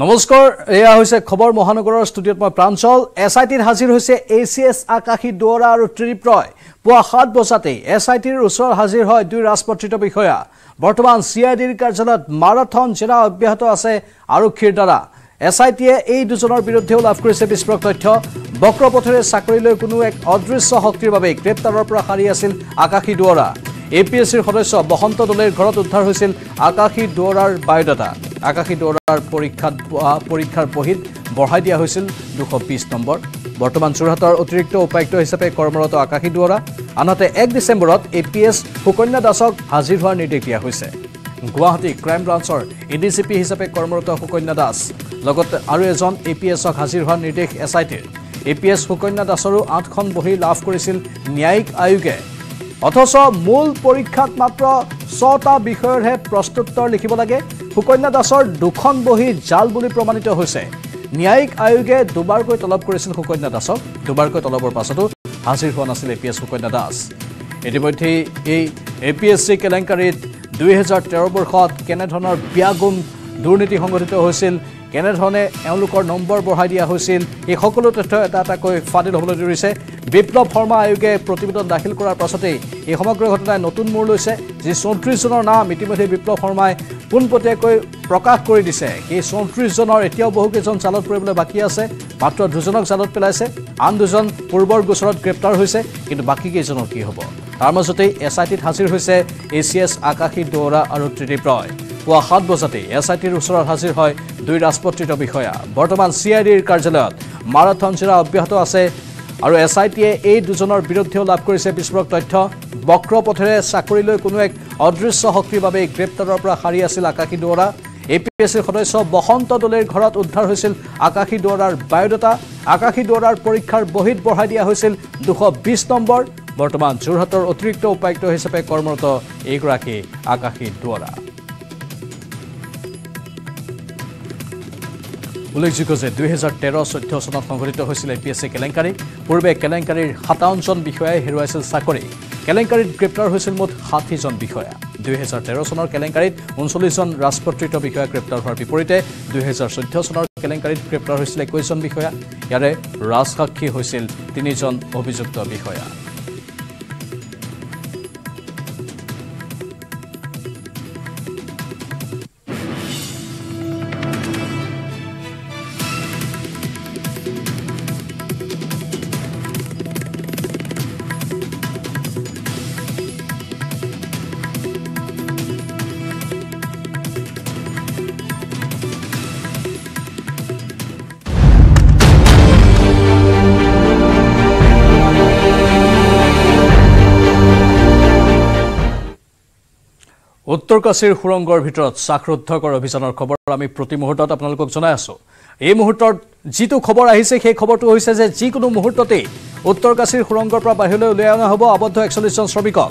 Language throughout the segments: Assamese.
নমস্কাৰ এয়া হৈছে খবৰ মহানগৰৰ ষ্টুডিঅ'ত মই প্ৰাঞ্চল। এছ আই টিত হাজিৰ হৈছে এ চি এছ আকাশী দুৱৰা আৰু ত্ৰিদীপ ৰয়। পুৱা সাত বজাতেই এছ আই টিৰ ওচৰত হাজিৰ হয় দুই ৰাজপত্ৰিত বিষয়া। বৰ্তমান চি আই ডিৰ কাৰ্যালয়ত মাৰাথন জেৰা অব্যাহত আছে আৰক্ষীৰ দ্বাৰা। এছ আই টিয়ে এই দুজনৰ বিৰুদ্ধেও লাভ কৰিছে বিস্ফোৰক তথ্য। বক্ৰপথেৰে চাকৰিলৈ কোনো এক অদৃশ্য শক্তিৰ বাবে গ্ৰেপ্তাৰৰ পৰা সাৰি আছিল Akashi Duwara. A P S চিৰ সদস্য বসন্ত দলেৰ ঘৰত উদ্ধাৰ হৈছিল আকাশী দুৱৰাৰ বায়'ডাটা। আকাশী দুৱৰাৰ পৰীক্ষাত পৰীক্ষাৰ বহীত বঢ়াই দিয়া হৈছিল দুশ বিছ নম্বৰ। বৰ্তমান যোৰহাটৰ অতিৰিক্ত উপায়ুক্ত হিচাপে কৰ্মৰত আকাশী দুৱৰা। আনহাতে এক ডিচেম্বৰত এ পি এছ সুকন্যা দাসক হাজিৰ হোৱাৰ নিৰ্দেশ দিয়া হৈছে। গুৱাহাটী ক্ৰাইম ব্ৰাঞ্চৰ এ ডি চি পি হিচাপে কৰ্মৰত সুকন্যা দাস। লগতে আৰু এজন এ পি এছক হাজিৰ হোৱাৰ নিৰ্দেশ এছ আই টিৰ। এ পি এছ সুকন্যা দাসৰো আঠখন বহী লাভ কৰিছিল ন্যায়িক আয়োগে। অথচ মূল পৰীক্ষাত মাত্ৰ ছটা বিষয়ৰহে প্ৰশ্নোত্তৰ লিখিব লাগে। সুকন্যা দাসৰ দুখন বহী জাল বুলি প্ৰমাণিত হৈছে। ন্যায়িক আয়োগে দুবাৰকৈ তলব কৰিছিল সুকন্যা দাসক। দুবাৰকৈ তলবৰ পাছতো হাজিৰ হোৱা নাছিল A P S Sukanya Das. ইতিমধ্যেই এই এ পি এছ চি কেলেংকাৰীত দুহেজাৰ তেৰ বৰ্ষত কেনেধৰণৰ ব্যাগুম দুৰ্নীতি সংঘটিত হৈছিল কেনেধৰণে এওঁলোকৰ নম্বৰ বঢ়াই দিয়া হৈছিল এই সকলো তথ্য এটা এটাকৈ ফাদিল হ'বলৈ ধৰিছে। বিপ্লৱ শৰ্মা আয়োগে প্ৰতিবেদন দাখিল কৰাৰ পাছতেই এই সমগ্ৰ ঘটনাই নতুন মূৰ লৈছে যি চৌত্ৰিছজনৰ নাম ইতিমধ্যে বিপ্লৱ শৰ্মাই পোনপটীয়াকৈ প্ৰকাশ কৰি দিছে। সেই চৌত্ৰিছজনৰ এতিয়াও বহুকেইজন জালত পৰিবলৈ বাকী আছে মাত্ৰ দুজনক জালত পেলাইছে। আন দুজন পূৰ্বৰ গোচৰত গ্ৰেপ্তাৰ হৈছে কিন্তু বাকীকেইজনৰ কি হ'ব? তাৰ মাজতেই এছ আই টিত হাজিৰ হৈছে এ চি এছ আকাশী দুৱৰা আৰু ত্ৰিদীপ ৰয় পুৱা সাত বজাতেই এছ আই টিৰ ওচৰত হাজিৰ হয় দুই ৰাজপত্ৰিত বিষয়া। বৰ্তমান চি আই ডিৰ কাৰ্যালয়ত মাৰাথন জেৰা অব্যাহত আছে আৰু এছ আই টিয়ে এই দুজনৰ বিৰুদ্ধেও লাভ কৰিছে বিস্ফোৰক তথ্য। বক্ৰপথেৰে চাকৰিলৈ কোনো এক অদৃশ্য শক্তিৰ বাবে গ্ৰেপ্তাৰৰ পৰা সাৰি আছিল Akashi Duwara. A P S চিৰ সদস্য বসন্ত দলেৰ ঘৰত উদ্ধাৰ হৈছিল আকাশী দুৱৰাৰ বায়'ডাটা। আকাশী দুৱৰাৰ পৰীক্ষাৰ বহীত বঢ়াই দিয়া হৈছিল দুশ বিছ নম্বৰ। বৰ্তমান যোৰহাটৰ অতিৰিক্ত উপায়ুক্ত হিচাপে কৰ্মৰত এইগৰাকী আকাশী দুৱৰা। উল্লেখযোগ্য যে দুহেজাৰ তেৰ চৈধ্য চনত সংঘটিত হৈছিল এ পি এছ চি কেলেংকাৰী। পূৰ্বে কেলেংকাৰীৰ সাতাৱন্নজন বিষয়াই হেৰুৱাইছিল চাকৰি। কেলেংকাৰীত গ্ৰেপ্তাৰ হৈছিল মুঠ ষাঠিজন বিষয়া। দুহেজাৰ তেৰ চনৰ কেলেংকাৰীত ঊনচল্লিছজন ৰাজপত্ৰিত বিষয়া গ্ৰেপ্তাৰ হোৱাৰ বিপৰীতে দুহেজাৰ চৈধ্য চনৰ কেলেংকাৰীত গ্ৰেপ্তাৰ হৈছিল একৈছজন বিষয়া। ইয়াৰে ৰাজসাক্ষী হৈছিল তিনিজন অভিযুক্ত বিষয়া। উত্তৰ কাছীৰ সুৰংগৰ ভিতৰত শ্বাসৰুদ্ধকৰ অভিযানৰ খবৰ আমি প্ৰতি মুহূৰ্তত আপোনালোকক জনাই আছোঁ। এই মুহূৰ্তত যিটো খবৰ আহিছে সেই খবৰটো হৈছে যে যিকোনো মুহূৰ্ততেই উত্তৰ কাছীৰ সুৰংগৰ পৰা বাহিৰলৈ উলিয়াই অনা হ'ব আবদ্ধ একচল্লিছজন শ্ৰমিকক।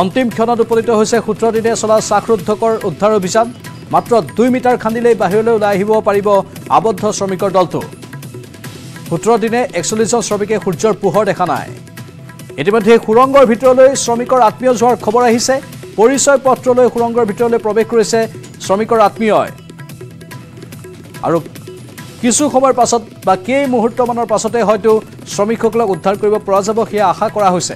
অন্তিম ক্ষণত উপনীত হৈছে সোতৰ দিনে চলা শ্বাসৰুদ্ধকৰ উদ্ধাৰ অভিযান। মাত্ৰ দুই মিটাৰ খান্দিলেই বাহিৰলৈ ওলাই আহিব পাৰিব আবদ্ধ শ্ৰমিকৰ দলটো। সোতৰ দিনে একচল্লিছজন শ্ৰমিকে সূৰ্যৰ পোহৰ দেখা নাই। ইতিমধ্যে সুৰংগৰ ভিতৰলৈ শ্ৰমিকৰ আত্মীয় যোৱাৰ খবৰ আহিছে। পৰিচয় পত্ৰলৈ সুৰংগৰ ভিতৰলৈ প্ৰৱেশ কৰিছে শ্ৰমিকৰ আত্মীয়ই। আৰু কিছু সময়ৰ পাছত বা কেই মুহূৰ্তমানৰ পাছতে হয়তো শ্ৰমিকসকলক উদ্ধাৰ কৰিব পৰা যাব সেয়া আশা কৰা হৈছে।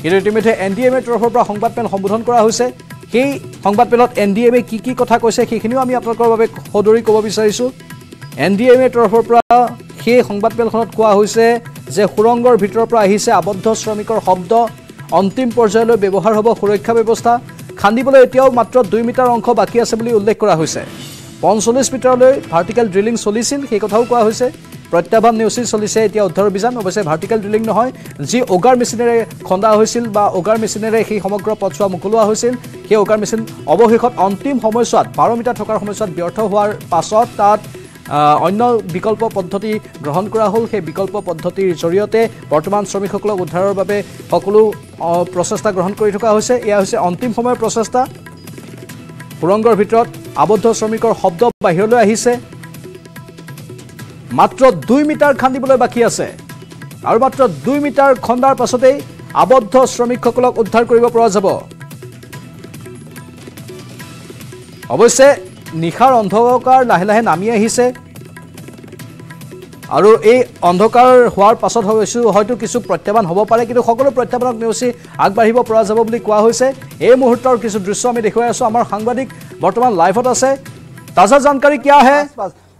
কিন্তু ইতিমধ্যে এন ডি এম এৰ তৰফৰ পৰা সংবাদমেল সম্বোধন কৰা হৈছে। সেই সংবাদমেলত এন ডি এম কি কি কথা কৈছে সেইখিনিও আমি আপোনালোকৰ বাবে সদৰি ক'ব বিচাৰিছোঁ। এন ডি এম এৰ তৰফৰ পৰা সেই সংবাদমেলখনত কোৱা হৈছে যে সুৰংগৰ ভিতৰৰ পৰা আহিছে আবদ্ধ শ্ৰমিকৰ শব্দ। অন্তিম পৰ্যায়লৈ ব্যৱহাৰ হ'ব সুৰক্ষা ব্যৱস্থা। খান্দিবলৈ এতিয়াও মাত্ৰ দুই মিটাৰ অংশ বাকী আছে বুলি উল্লেখ কৰা হৈছে। পঞ্চল্লিছ মিটাৰলৈ ভাৰ্টিকেল ড্ৰিলিং চলিছিল সেই কথাও কোৱা হৈছে। প্ৰত্যাহ্বান নেওচি চলিছে এতিয়া উদ্ধাৰ অভিযান। অৱশ্যে ভাৰ্টিকেল ড্ৰিলিং নহয় যি অগাৰ মেচিনেৰে খন্দা হৈছিল বা অগাৰ মেচিনেৰে সেই সমগ্ৰ পথছোৱা মোকলোৱা হৈছিল সেই অগাৰ মেচিন অৱশেষত অন্তিম সময়ছোৱাত বাৰ মিটাৰ থকাৰ সময়ছোৱাত ব্যৰ্থ হোৱাৰ পাছত তাত অন্য বিকল্প পদ্ধতি গ্ৰহণ কৰা হ'ল। সেই বিকল্প পদ্ধতিৰ জৰিয়তে বৰ্তমান শ্ৰমিকসকলক উদ্ধাৰৰ বাবে সকলো প্ৰচেষ্টা গ্ৰহণ কৰি থকা হৈছে। এয়া হৈছে অন্তিম সময়ৰ প্ৰচেষ্টা। সুৰংগৰ ভিতৰত আবদ্ধ শ্ৰমিকৰ শব্দ বাহিৰলৈ আহিছে। মাত্ৰ দুই মিটাৰ খান্দিবলৈ বাকী আছে। আৰু মাত্ৰ দুই মিটাৰ খন্দাৰ পাছতেই আবদ্ধ শ্ৰমিকসকলক উদ্ধাৰ কৰিব পৰা যাব। অৱশ্যে নিশাৰ অন্ধকাৰ লাহে লাহে নামি আহিছে। আৰু এই অন্ধকাৰ হোৱাৰ পাছত হৈছোঁ হয়তো কিছু প্ৰত্যাহ্বান হ'ব পাৰে কিন্তু সকলো প্ৰত্যাহ্বানক নেওচি আগবাঢ়িব পৰা যাব বুলি কোৱা হৈছে। এই মুহূৰ্তৰ কিছু দৃশ্য আমি দেখুৱাই আছোঁ। আমাৰ সাংবাদিক বৰ্তমান লাইভত আছে। তাজা জানকাৰী কিয় আহে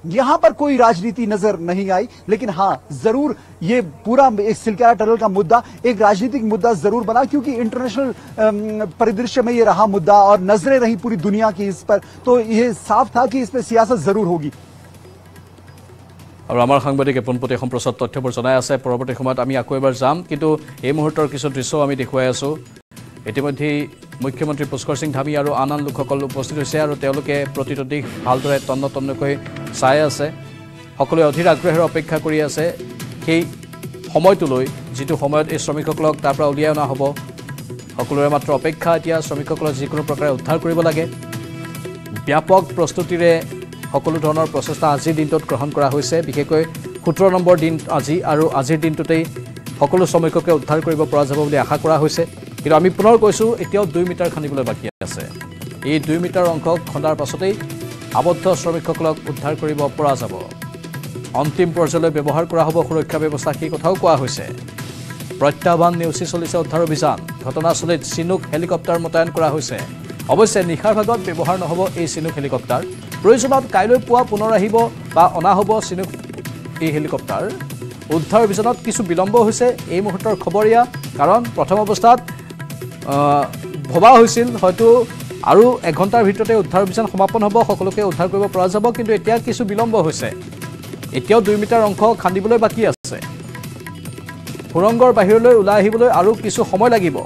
यहाँ पर कोई राजनीति नजर नहीं आई लेकिन हाँ जरूर ये पूरा एक सिलकारा टनल का मुद्दा एक राजनीतिक मुद्दा जरूर बना क्योंकि इंटरनेशनल अम, परिदृश्य में ये रहा मुद्दा और नजरें रही पूरी दुनिया की इस पर तो ये साफ था कि इस पर सियासत जरूर होगी আৰু আমাৰ সাংবাদিকে পোনপটীয়া সম্প্ৰচাৰ তথ্যবোৰ জনাই আছে পৰৱৰ্তী সময়ত আমি আকৌ এবাৰ যাম কিন্তু এই মুহূৰ্তৰ কিছু দৃশ্যও আমি দেখুৱাই আছোঁ ইতিমধ্যেই মুখ্যমন্ত্ৰী পুষ্কৰ সিং ধামী আৰু আন আন লোকসকল উপস্থিত হৈছে আৰু তেওঁলোকে প্ৰতিটো দিশ ভালদৰে তন্ন তন্নকৈ চাই আছে। সকলোৱে অধীৰ আগ্ৰহেৰে অপেক্ষা কৰি আছে সেই সময়টোলৈ যিটো সময়ত এই শ্ৰমিকসকলক তাৰ পৰা উলিয়াই অনা হ'ব। সকলোৰে মাত্ৰ অপেক্ষা এতিয়া শ্ৰমিকসকলক যিকোনো প্ৰকাৰে উদ্ধাৰ কৰিব লাগে। ব্যাপক প্ৰস্তুতিৰে সকলো ধৰণৰ প্ৰচেষ্টা আজিৰ দিনটোত গ্ৰহণ কৰা হৈছে। বিশেষকৈ সোতৰ নম্বৰ দিন আজি আৰু আজিৰ দিনটোতেই সকলো শ্ৰমিককে উদ্ধাৰ কৰিব পৰা যাব বুলি আশা কৰা হৈছে। কিন্তু আমি পুনৰ কৈছোঁ এতিয়াও দুই মিটাৰ খান্দিবলৈ বাকী আছে। এই দুই মিটাৰ অংশ খন্দাৰ পাছতেই আবদ্ধ শ্ৰমিকসকলক উদ্ধাৰ কৰিব পৰা যাব। অন্তিম পৰ্যায়লৈ ব্যৱহাৰ কৰা হ'ব সুৰক্ষা ব্যৱস্থা সেই কথাও কোৱা হৈছে। প্ৰত্যাহ্বান নেওচি চলিছে উদ্ধাৰ অভিযান। ঘটনাস্থলীত চিনুক হেলিকপ্টাৰ মোতায়েন কৰা হৈছে। অৱশ্যে নিশাৰ ভাগত ব্যৱহাৰ নহ'ব এই চিনুক হেলিকপ্টাৰ। প্ৰয়োজনত কাইলৈ পুৱা পুনৰ আহিব বা অনা হ'ব চিনুক এই হেলিকপ্টাৰ। উদ্ধাৰ অভিযানত কিছু বিলম্ব হৈছে এই মুহূৰ্তৰ খবৰীয়া কাৰণ প্ৰথম অৱস্থাত ভবা হৈছিল হয়তো আৰু এঘণ্টাৰ ভিতৰতে উদ্ধাৰ অভিযান সমাপন হ'ব সকলোকে উদ্ধাৰ কৰিব পৰা যাব কিন্তু এতিয়া কিছু বিলম্ব হৈছে। এতিয়াও দুই মিটাৰ অংশ খান্দিবলৈ বাকী আছে। সুৰংগৰ বাহিৰলৈ ওলাই আহিবলৈ আৰু কিছু সময় লাগিব।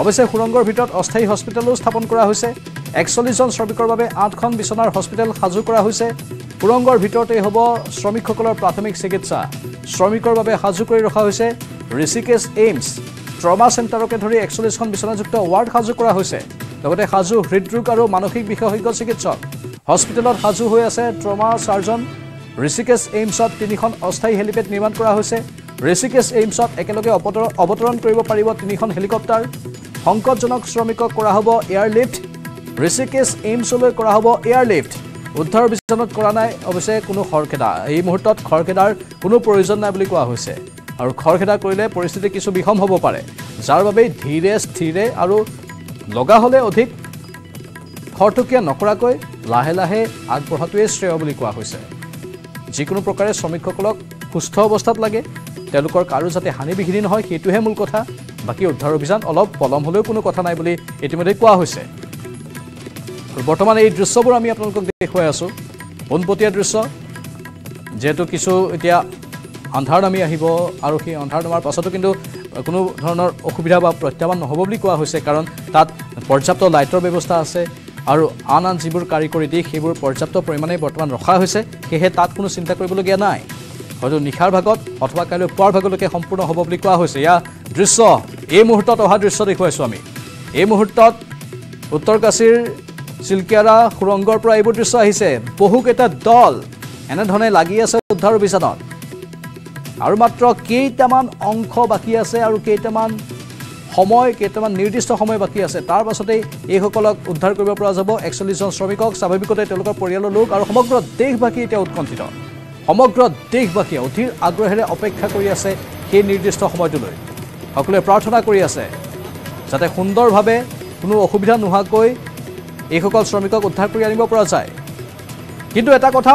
অৱশ্যে সুৰংগৰ ভিতৰত অস্থায়ী হস্পিটেলো স্থাপন কৰা হৈছে। একচল্লিছজন শ্ৰমিকৰ বাবে আঠখন বিচনাৰ হস্পিটেল সাজু কৰা হৈছে। সুৰংগৰ ভিতৰতেই হ'ব শ্ৰমিকসকলৰ প্ৰাথমিক চিকিৎসা। শ্ৰমিকৰ বাবে সাজু কৰি ৰখা হৈছে ঋষিকেশ এইমছ। ট্ৰমা চেণ্টাৰকে ধৰি একচল্লিছখন বিচনাযুক্ত ৱাৰ্ড সাজু কৰা হৈছে। লগতে সাজু হৃদৰোগ আৰু মানসিক বিশেষজ্ঞ চিকিৎসক। হস্পিটেলত সাজু হৈ আছে ট্ৰমা চাৰ্জন ঋষিকেশ এইমছত তিনিখন অস্থায়ী হেলিপেড নিৰ্মাণ কৰা হৈছে। ঋষিকেশ এইমছত একেলগে অৱতৰ অৱতৰণ কৰিব পাৰিব তিনিখন হেলিকপ্টাৰ। সংকটজনক শ্ৰমিকক কৰা হ'ব এয়াৰলিফ্ট ঋষিকেশ এইমছলৈ কৰা হ'ব এয়াৰলিফ্ট উদ্ধাৰ অভিযানত কৰা নাই অৱশ্যে কোনো খৰখেদা এই মুহূৰ্তত খৰখেদাৰ কোনো প্ৰয়োজন নাই বুলি কোৱা হৈছে। আৰু খৰখেদা কৰিলে পৰিস্থিতি কিছু বিষম হ'ব পাৰে যাৰ বাবে ধীৰে স্থিৰে আৰু লগা হ'লে অধিক খৰতকীয়া নকৰাকৈ লাহে লাহে আগবঢ়াটোৱেই শ্ৰেয় বুলি কোৱা হৈছে। যিকোনো প্ৰকাৰে শ্ৰমিকসকলক সুস্থ অৱস্থাত লাগে তেওঁলোকৰ কাৰো যাতে হানি বিঘিনি নহয় সেইটোহে মূল কথা। বাকী উদ্ধাৰ অভিযান অলপ পলম হ'লেও কোনো কথা নাই বুলি ইতিমধ্যে কোৱা হৈছে। বৰ্তমান এই দৃশ্যবোৰ আমি আপোনালোকক দেখুৱাই আছোঁ। পোনপটীয়া দৃশ্য যিহেতু কিছু এতিয়া আন্ধাৰ নামি আহিব আৰু সেই আন্ধাৰ নমাৰ পাছতো কিন্তু কোনো ধৰণৰ অসুবিধা বা প্ৰত্যাহ্বান নহ'ব বুলি কোৱা হৈছে কাৰণ তাত পৰ্যাপ্ত লাইটৰ ব্যৱস্থা আছে আৰু আন আন যিবোৰ কাৰিকৰী দিশ সেইবোৰ পৰ্যাপ্ত পৰিমাণে বৰ্তমান ৰখা হৈছে সেয়েহে তাত কোনো চিন্তা কৰিবলগীয়া নাই। হয়তো নিশাৰ ভাগত অথবা কাইলৈ পুৱাৰ ভাগলৈকে সম্পূৰ্ণ হ'ব বুলি কোৱা হৈছে। এয়া দৃশ্য এই মুহূৰ্তত অহা দৃশ্য দেখুৱাইছোঁ আমি। এই মুহূৰ্তত উত্তৰকাশীৰ চিলকিয়াৰা সুৰংগৰ পৰা এইবোৰ দৃশ্য আহিছে। বহুকেইটা দল এনেধৰণে লাগি আছে উদ্ধাৰ অভিযানত। আৰু মাত্ৰ কেইটামান অংশ বাকী আছে আৰু কেইটামান সময় কেইটামান নিৰ্দিষ্ট সময় বাকী আছে। তাৰ পাছতেই এইসকলক উদ্ধাৰ কৰিব পৰা যাব একচল্লিছজন শ্ৰমিকক। স্বাভাৱিকতে তেওঁলোকৰ পৰিয়ালৰ লোক আৰু সমগ্ৰ দেশবাসী এতিয়া উৎকণ্ঠিত। সমগ্ৰ দেশবাসীয়ে অধীৰ আগ্ৰহেৰে অপেক্ষা কৰি আছে সেই নিৰ্দিষ্ট সময়টোলৈ। সকলোৱে প্ৰাৰ্থনা কৰি আছে যাতে সুন্দৰভাৱে কোনো অসুবিধা নোহোৱাকৈ এইসকল শ্ৰমিকক উদ্ধাৰ কৰি আনিব পৰা যায়। কিন্তু এটা কথা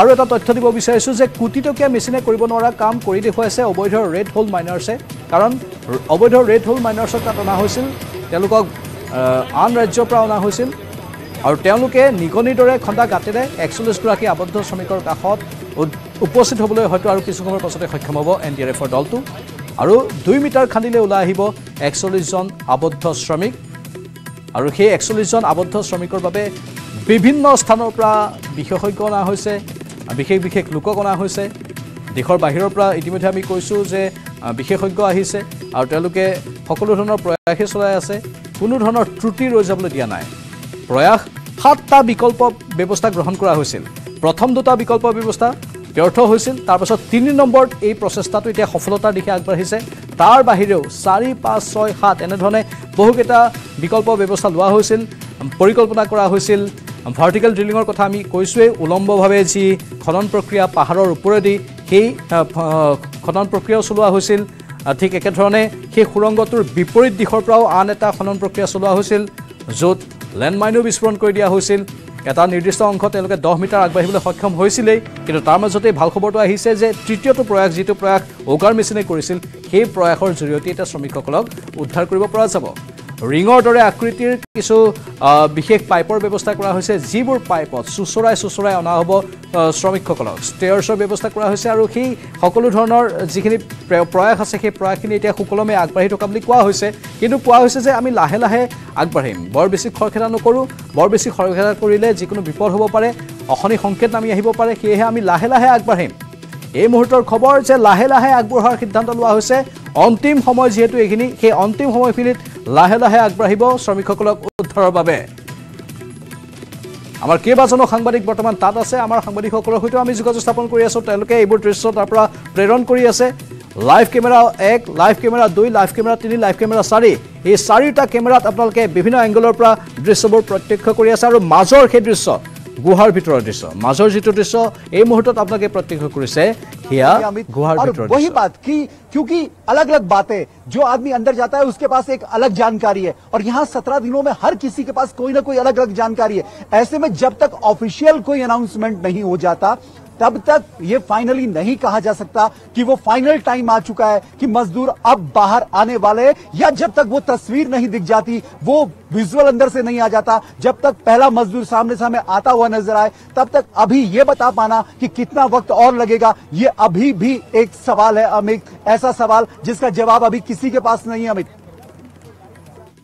আৰু এটা তথ্য দিব বিচাৰিছোঁ যে কোটি টকীয়া মেচিনে কৰিব নোৱাৰা কাম কৰি দেখুৱাইছে অবৈধ ৰেড হোল মাইনাৰ্ছে। কাৰণ অবৈধ ৰেড হোল মাইনাৰ্ছক তাত অনা হৈছিল তেওঁলোকক আন ৰাজ্যৰ পৰা অনা হৈছিল। আৰু তেওঁলোকে নিগনিৰ দৰে খন্দা গাঁতেৰে একচল্লিছগৰাকী আবদ্ধ শ্ৰমিকৰ কাষত উপস্থিত হ'বলৈ হয়তো আৰু কিছু সময়ৰ পাছতে সক্ষম হ'ব এন ডি আৰ এফৰ দলটো। আৰু দুই মিটাৰ খান্দিলে ওলাই আহিব একচল্লিছজন আবদ্ধ শ্ৰমিক। আৰু সেই একচল্লিছজন আবদ্ধ শ্ৰমিকৰ বাবে বিভিন্ন স্থানৰ পৰা বিশেষজ্ঞ অনা হৈছে বিশেষ বিশেষ লোকক অনা হৈছে। দেশৰ বাহিৰৰ পৰা ইতিমধ্যে আমি কৈছোঁ যে বিশেষজ্ঞ আহিছে আৰু তেওঁলোকে সকলো ধৰণৰ প্ৰয়াসে চলাই আছে। কোনো ধৰণৰ ত্ৰুটি ৰৈ যাবলৈ দিয়া নাই। প্ৰয়াস সাতটা বিকল্প ব্যৱস্থা গ্ৰহণ কৰা হৈছিল। প্ৰথম দুটা বিকল্প ব্যৱস্থা ব্যৰ্থ হৈছিল। তাৰপাছত তিনি নম্বৰত এই প্ৰচেষ্টাটো এতিয়া সফলতাৰ দিশে আগবাঢ়িছে। তাৰ বাহিৰেও চাৰি পাঁচ ছয় সাত এনেধৰণে বহুকেইটা বিকল্প ব্যৱস্থা লোৱা হৈছিল পৰিকল্পনা কৰা হৈছিল। ভাৰ্টিকেল ড্ৰিলিঙৰ কথা আমি কৈছোঁৱেই উলম্বভাৱে যি খনন প্ৰক্ৰিয়া পাহাৰৰ ওপৰেদি সেই খনন প্ৰক্ৰিয়াও চলোৱা হৈছিল। ঠিক একেধৰণে সেই সুৰংগটোৰ বিপৰীত দিশৰ পৰাও আন এটা খনন প্ৰক্ৰিয়া চলোৱা হৈছিল য'ত লেণ্ডমাইনো বিস্ফোৰণ কৰি দিয়া হৈছিল। এটা নিৰ্দিষ্ট অংশ তেওঁলোকে দহ মিটাৰ আগবাঢ়িবলৈ সক্ষম হৈছিলেই কিন্তু তাৰ মাজতেই ভাল খবৰটো আহিছে যে তৃতীয়টো প্ৰয়াস যিটো প্ৰয়াস অগাৰ মেচিনে কৰিছিল সেই প্ৰয়াসৰ জৰিয়তে এতিয়া শ্ৰমিকসকলক উদ্ধাৰ কৰিব পৰা যাব। ৰিঙৰ দৰে আকৃতিৰ কিছু বিশেষ পাইপৰ ব্যৱস্থা কৰা হৈছে। যিবোৰ পাইপত চুচৰাই চুচৰাই অনা হ'ব শ্ৰমিকসকলক ষ্টেয়াৰ্ছৰ ব্যৱস্থা কৰা হৈছে আৰু সেই সকলো ধৰণৰ যিখিনি প্ৰ- প্ৰয়াস আছে সেই প্ৰয়াসখিনি এতিয়া সুকলমে আগবাঢ়ি থকা বুলি কোৱা হৈছে। কিন্তু কোৱা হৈছে যে আমি লাহে লাহে আগবাঢ়িম। বৰ বেছি খৰখেদা নকৰোঁ। বৰ বেছি খৰখেদা কৰিলে যিকোনো বিপদ হ'ব পাৰে। অশনি সংকেত নামি আহিব পাৰে। সেয়েহে আমি লাহে লাহে আগবাঢ়িম। এই মুহূৰ্তৰ খবৰ যে লাহে লাহে আগবঢ়াৰ সিদ্ধান্ত লোৱা হৈছে। অন্তিম সময় যিহেতু এইখিনি সেই অন্তিম সময়খিনিত লাহে লাহে আগবাঢ়িব শ্ৰমিকসকলক উদ্ধাৰৰ বাবে। আমাৰ কেইবাজনো সাংবাদিক বৰ্তমান তাত আছে। আমাৰ সাংবাদিকসকলৰ সৈতেও আমি যোগাযোগ স্থাপন কৰি আছোঁ। তেওঁলোকে এইবোৰ দৃশ্য তাৰ পৰা প্ৰেৰণ কৰি আছে। লাইভ কেমেৰা এক লাইভ কেমেৰা দুই লাইভ কেমেৰা তিনি লাইভ কেমেৰা চাৰি। এই চাৰিটা কেমেৰাত আপোনালোকে বিভিন্ন এংগলৰ পৰা দৃশ্যবোৰ প্ৰত্যক্ষ কৰি আছে আৰু মাজৰ সেই দৃশ্য গুহাৰ ভিতৰৰ দৃশ্য মাজৰ যিটো দৃশ্য এই মুহূৰ্তত আপোনালোকে প্ৰত্যক্ষ কৰিছে সেয়া अमित গুহাৰ और ভিতৰৰ वही দৃশ্য बात कि क्योंकि अलग अलग बातें जो आदमी अंदर जाता है उसके पास एक अलग जानकारी है और यहाँ सत्रह दिनों में हर किसी के पास कोई ना कोई अलग अलग जानकारी है ऐसे में जब तक ऑफिशियल कोई अनाउंसमेंट नहीं हो जाता तब तक ये फाइनली नहीं कहा जा सकता कि वो फाइनल टाइम आ चुका है कि मजदूर अब बाहर आने वाले या जब तक वो तस्वीर नहीं दिख जाती, वो विजुअल अंदर से नहीं आ जाता। जब तक पहला मजदूर सामने सामने आता हुआ नज़र आए, तब तक अभी ये बता पाना कि कितना वक्त और लगेगा। ये अभी भी एक सवाल है, अमित। ऐसा सवाल जिसका जवाब अभी किसी के पास नहीं है, अमित।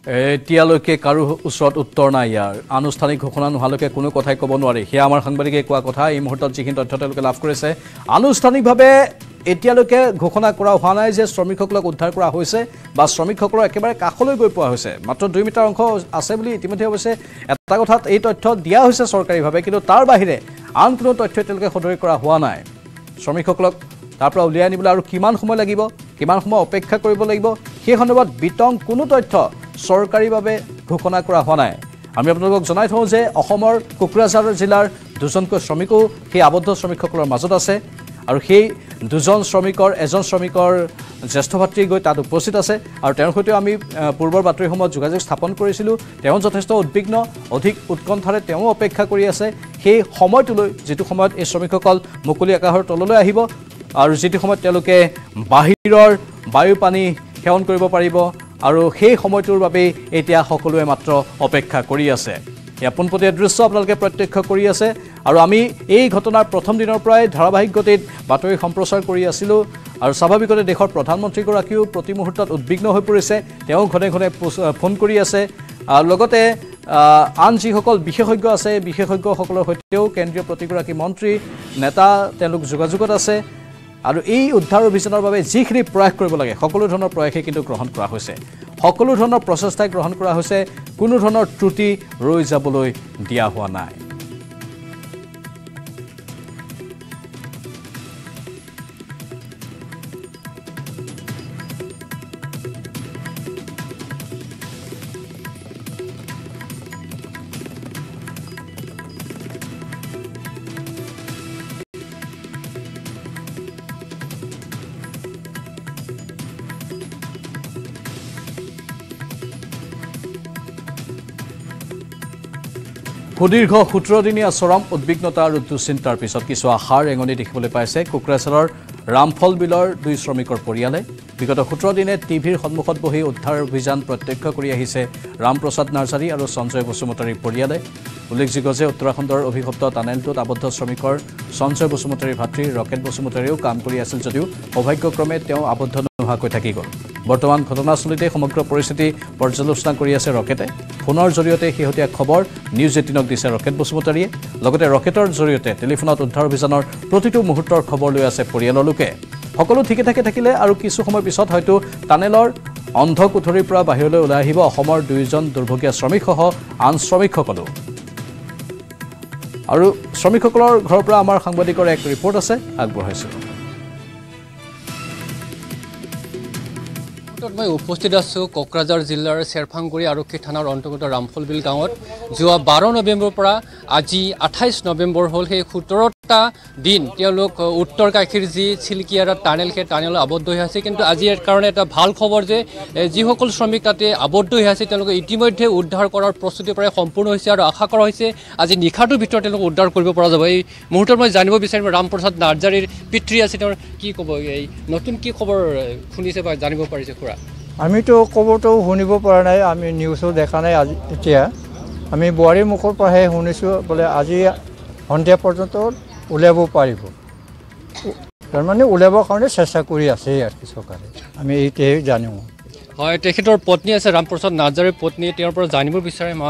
এতিয়ালৈকে কাৰো ওচৰত উত্তৰ নাই ইয়াৰ। আনুষ্ঠানিক ঘোষণা নোহোৱালৈকে কোনো কথাই ক'ব নোৱাৰি। সেয়া আমাৰ সাংবাদিকে কোৱা কথা। এই মুহূৰ্তত যিখিনি তথ্য তেওঁলোকে লাভ কৰিছে আনুষ্ঠানিকভাৱে এতিয়ালৈকে ঘোষণা কৰা হোৱা নাই যে শ্ৰমিকসকলক উদ্ধাৰ কৰা হৈছে বা শ্ৰমিকসকলৰ একেবাৰে কাষলৈ গৈ পোৱা হৈছে। মাত্ৰ দুই মিটাৰ অংশ আছে বুলি ইতিমধ্যে অৱশ্যে এটা কথাত এই তথ্য দিয়া হৈছে চৰকাৰীভাৱে কিন্তু তাৰ বাহিৰে আন কোনো তথ্য এতিয়ালৈকে সদৰি কৰা হোৱা নাই। শ্ৰমিকসকলক তাৰ পৰা উলিয়াই আনিবলৈ আৰু কিমান সময় লাগিব কিমান সময় অপেক্ষা কৰিব লাগিব সেই সন্দৰ্ভত বিতং কোনো তথ্য চৰকাৰীভাৱে ঘোষণা কৰা হোৱা নাই। আমি আপোনালোকক জনাই থওঁ যে অসমৰ কোকৰাঝাৰ জিলাৰ দুজনকৈ শ্ৰমিকো সেই আবদ্ধ শ্ৰমিকসকলৰ মাজত আছে আৰু সেই দুজন শ্ৰমিকৰ এজন শ্ৰমিকৰ জ্যেষ্ঠ ভাতৃ গৈ তাত উপস্থিত আছে আৰু তেওঁৰ সৈতেও আমি পূৰ্বৰ বাতৰিসমূহত যোগাযোগ স্থাপন কৰিছিলোঁ। তেওঁ যথেষ্ট উদ্বিগ্ন অধিক উৎকণ্ঠাৰে তেওঁ অপেক্ষা কৰি আছে। সেই সময়টোলৈ যিটো সময়ত এই শ্ৰমিকসকল মুকলি আকাশৰ তললৈ আহিব আৰু যিটো সময়ত তেওঁলোকে বাহিৰৰ বায়ু পানী সেৱন কৰিব পাৰিব আৰু সেই সময়টোৰ বাবেই এতিয়া সকলোৱে মাত্ৰ অপেক্ষা কৰি আছে। এয়া পোনপটীয়া দৃশ্য আপোনালোকে প্ৰত্যক্ষ কৰি আছে আৰু আমি এই ঘটনাৰ প্ৰথম দিনৰ পৰাই ধাৰাবাহিক গতিত বাতৰি সম্প্ৰচাৰ কৰি আছিলোঁ আৰু স্বাভাৱিকতে দেশৰ প্ৰধানমন্ত্ৰীগৰাকীও প্ৰতি মুহূৰ্তত উদ্বিগ্ন হৈ পৰিছে। তেওঁ ঘনে ঘনে ফোন কৰি আছে। লগতে আন যিসকল বিশেষজ্ঞ আছে বিশেষজ্ঞসকলৰ সৈতেও কেন্দ্ৰীয় প্ৰতিগৰাকী মন্ত্ৰী নেতা তেওঁলোক যোগাযোগত আছে। আৰু এই উদ্ধাৰ অভিযানৰ বাবে যিখিনি প্ৰয়াস কৰিব লাগে সকলো ধৰণৰ প্ৰয়াসেই কিন্তু গ্ৰহণ কৰা হৈছে। সকলো ধৰণৰ প্ৰচেষ্টাই গ্ৰহণ কৰা হৈছে কোনো ধৰণৰ ত্ৰুটি ৰৈ যাবলৈ দিয়া হোৱা নাই। সুদীৰ্ঘ সোতৰদিনীয়া চৰম উদ্বিগ্নতা আৰু দুশ্চিন্তাৰ পিছত কিছু আশাৰ ৰেঙনি দেখিবলৈ পাইছে কোকৰাঝাৰৰ ৰামফল বিলৰ দুই শ্ৰমিকৰ পৰিয়ালে। বিগত সোতৰ দিনে টিভিৰ সন্মুখত বহি উদ্ধাৰ অভিযান প্ৰত্যক্ষ কৰি আহিছে ৰামপ্ৰসাদ নাৰ্জাৰী আৰু সঞ্জয় বসুমতাৰীৰ পৰিয়ালে। উল্লেখযোগ্য যে উত্তৰাখণ্ডৰ অভিশপ্ত টানেলটোত আবদ্ধ শ্ৰমিকৰ সঞ্জয় বসুমতাৰীৰ ভাতৃ ৰকেট বসুমতাৰীয়েও কাম কৰি আছিল যদিও সৌভাগ্যক্ৰমে তেওঁ আবদ্ধ নোহোৱাকৈ থাকি গ'ল। বৰ্তমান ঘটনাস্থলীতে সমগ্ৰ পৰিস্থিতি পৰ্যালোচনা কৰি আছে ৰকেটে। ফোনৰ জৰিয়তে শেহতীয়া খবৰ নিউজ এইটিনক দিছে ৰকেট বসুমতাৰীয়ে। লগতে ৰকেটৰ জৰিয়তে টেলিফোনত উদ্ধাৰ অভিযানৰ প্ৰতিটো মুহূৰ্তৰ খবৰ লৈ আছে পৰিয়ালৰ লোকে। সকলো ঠিকে ঠাকে থাকিলে আৰু কিছু সময়ৰ পিছত হয়তো টানেলৰ অন্ধ কোঠৰীৰ পৰা বাহিৰলৈ ওলাই আহিব অসমৰ দুয়োজন দুৰ্ভগীয়া শ্ৰমিকসহ আন শ্ৰমিকসকলো। আৰু শ্ৰমিকসকলৰ ঘৰৰ পৰা আমাৰ সাংবাদিকৰ এক ৰিপৰ্ট আছে আগবঢ়াইছোঁ। মই উপস্থিত আছোঁ কোকৰাঝাৰ জিলাৰ চেৰফাংগুৰি আৰক্ষী থানাৰ অন্তৰ্গত ৰামফলবিল গাঁৱত। যোৱা বাৰ নৱেম্বৰৰ পৰা আজি আঠাইছ নৱেম্বৰ হ'ল সেই সোতৰটা দিন তেওঁলোক উত্তৰ কাশীৰ যি চিলকিয়াৰা টানেল সেই টানেলত আবদ্ধ হৈ আছে। কিন্তু আজি ইয়াৰ কাৰণে এটা ভাল খবৰ যে যিসকল শ্ৰমিক তাতে আবদ্ধ হৈ আছে তেওঁলোকে ইতিমধ্যে উদ্ধাৰ কৰাৰ প্ৰস্তুতি প্ৰায় সম্পূৰ্ণ হৈছে আৰু আশা কৰা হৈছে আজি নিশাটোৰ ভিতৰত তেওঁলোক উদ্ধাৰ কৰিব পৰা যাব। এই মুহূৰ্তত মই জানিব বিচাৰিম ৰামপ্ৰসাদ নাৰ্জাৰীৰ পিতৃ আছে তেওঁৰ কি ক'ব? এই নতুন কি খবৰ শুনিছে বা জানিব পাৰিছে খুৰা? আমিতো খবৰটো শুনিব পৰা নাই আমি নিউজো দেখা নাই আজি এতিয়া। আমি বোৱাৰীৰ মুখৰ পৰাহে শুনিছোঁ বোলে আজি সন্ধিয়া পৰ্যন্ত উলিয়াব পাৰিব। তাৰমানে উলিয়াবৰ কাৰণে চেষ্টা কৰি আছে আৰু কি চৰকাৰে। আমি এইটোৱে জানো। হয় তেখেতৰ পত্নী আছে ৰামপ্ৰসাদ নাৰ্জাৰীৰ পত্নী তেওঁৰ পৰা জানিব বিচাৰিম।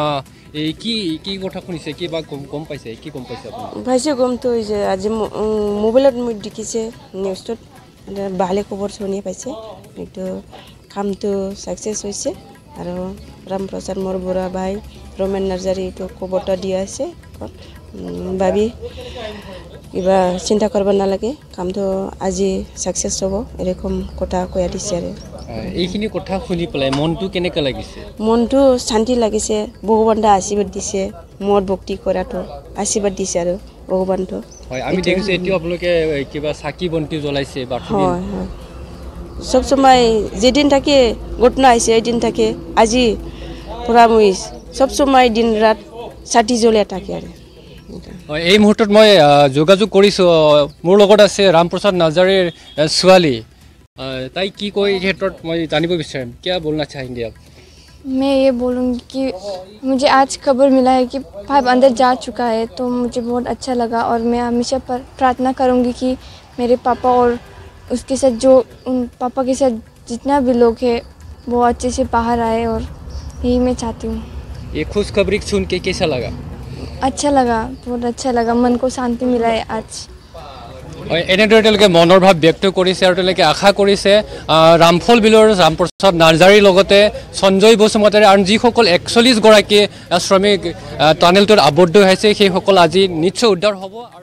এই কি কি কথা শুনিছে কি বা গম গম পাইছে কি গম পাইছে পাইছে গমটো যে আজি মোবাইলত মই দেখিছে নিউজটোত ভালে খবৰ শুনি পাইছে। এইটো কামটো ছাকচেছ হৈছে আৰু ৰামপ্ৰসাদ মোৰ বুঢ়া ভাই ৰমেন নাৰ্জাৰী এইটো দিয়া আছে। ভাবি কিবা চিন্তা কৰিব নালাগে। কামটো আজি ছাকচেছ হ'ব এৰকম কথা কৈ দিছে আৰু। এইখিনি কথা শুনি পেলাই মনটো কেনেকৈ লাগিছে? মনটো শান্তি লাগিছে ভগৱানটা আশীৰ্বাদ দিছে মোৰ ভক্তি কৰাটো আশীৰ্বাদ দিছে আৰু ভগৱানটো। হয় আমি। দেখিছোঁ এতিয়াও আপোনালোকে কিবা চাকি বন্তি জ্বলাইছে বা হয় হয়। সব সময় যেদিন থাকে ঘটনা আহিছে এদিন থাকে আজি পুৰা মই সব সময় দিন ৰাত চাটি জ্বলাই থাকে আৰু হয়, এই মুহূৰ্তত মই আহ, যোগাযোগ কৰিছোঁ আহ, মোৰ লগত আছে ৰামপ্ৰসাদ নাৰ্জাৰীৰ আহ, ছোৱালী আহ, তাই কি কয় এই ক্ষেত্ৰত মই জানিব বিচাৰিম কিয় বলনা চাহেংগে আপ मैं ये बोलूँगी कि मुझे आज खबर मिला है कि भाई अंदर जा चुका है तो मुझे बहुत अच्छा लगा और मैं हमेशा पर प्रार्थना करूँगी कि मेरे पापा और उसके साथ जो उन पापा के साथ जितना भी लोग हैं वो अच्छे से बाहर आए और यही मैं चाहती हूँ ये खुशखबरी सुन के कैसा लगा अच्छा लगा बहुत अच्छा लगा मन को शांति मिला है आज হয় এনেদৰে তেওঁলোকে মনৰ ভাৱ ব্যক্ত কৰিছে আৰু তেওঁলোকে আশা কৰিছে আহ, ৰামফল বিলৰ ৰামপ্ৰসাদ নাৰ্জাৰীৰ লগতে সঞ্জয় বসুমতাৰী আৰু যিসকল একচল্লিছগৰাকী আহ, শ্ৰমিক আহ, টানেলটোত আবদ্ধ হৈ আছে সেইসকল আজি নিশ্চয় উদ্ধাৰ হ'ব আৰু তেওঁলোকে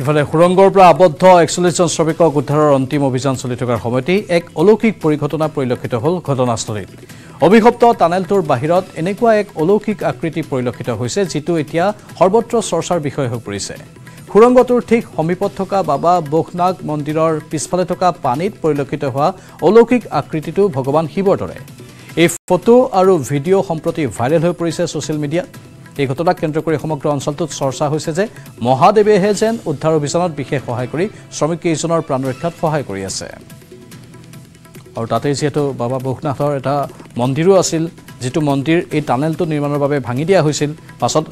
ইফালে সুৰংগৰ পৰা আবদ্ধ একচল্লিছজন শ্ৰমিকক উদ্ধাৰৰ অন্তিম অভিযান চলি থকাৰ সময়তেই এক অলৌকিক পৰিঘটনা পৰিলক্ষিত হ'ল ঘটনাস্থলীত। অভিশপ্ত টানেলটোৰ বাহিৰত এনেকুৱা এক অলৌকিক আকৃতি পৰিলক্ষিত হৈছে যিটো এতিয়া সৰ্বত্ৰ চৰ্চাৰ বিষয় হৈ পৰিছে। সুৰংগটোৰ ঠিক সমীপত থকা বাবা বৌখনাগ মন্দিৰৰ পিছফালে থকা পানীত পৰিলক্ষিত হোৱা অলৌকিক আকৃতিটো ভগৱান শিৱৰ দৰে। এই ফটো আৰু ভিডিঅ' সম্প্ৰতি ভাইৰেল হৈ পৰিছে ছ'চিয়েল মিডিয়াত। এই ঘটনাক কেন্দ্ৰ কৰি সমগ্ৰ অঞ্চলটোত চৰ্চা হৈছে যে মহাদেৱেহে যেন উদ্ধাৰ অভিযানত বিশেষ সহায় কৰি শ্ৰমিককেইজনৰ প্ৰাণ ৰক্ষাত সহায় কৰি আছে। আৰু তাতে যিহেতু বাবা বৌখনাথৰ এটা মন্দিৰো আছিল যিটো মন্দিৰ এই টানেলটো নিৰ্মাণৰ বাবে ভাঙি দিয়া হৈছিল পাছত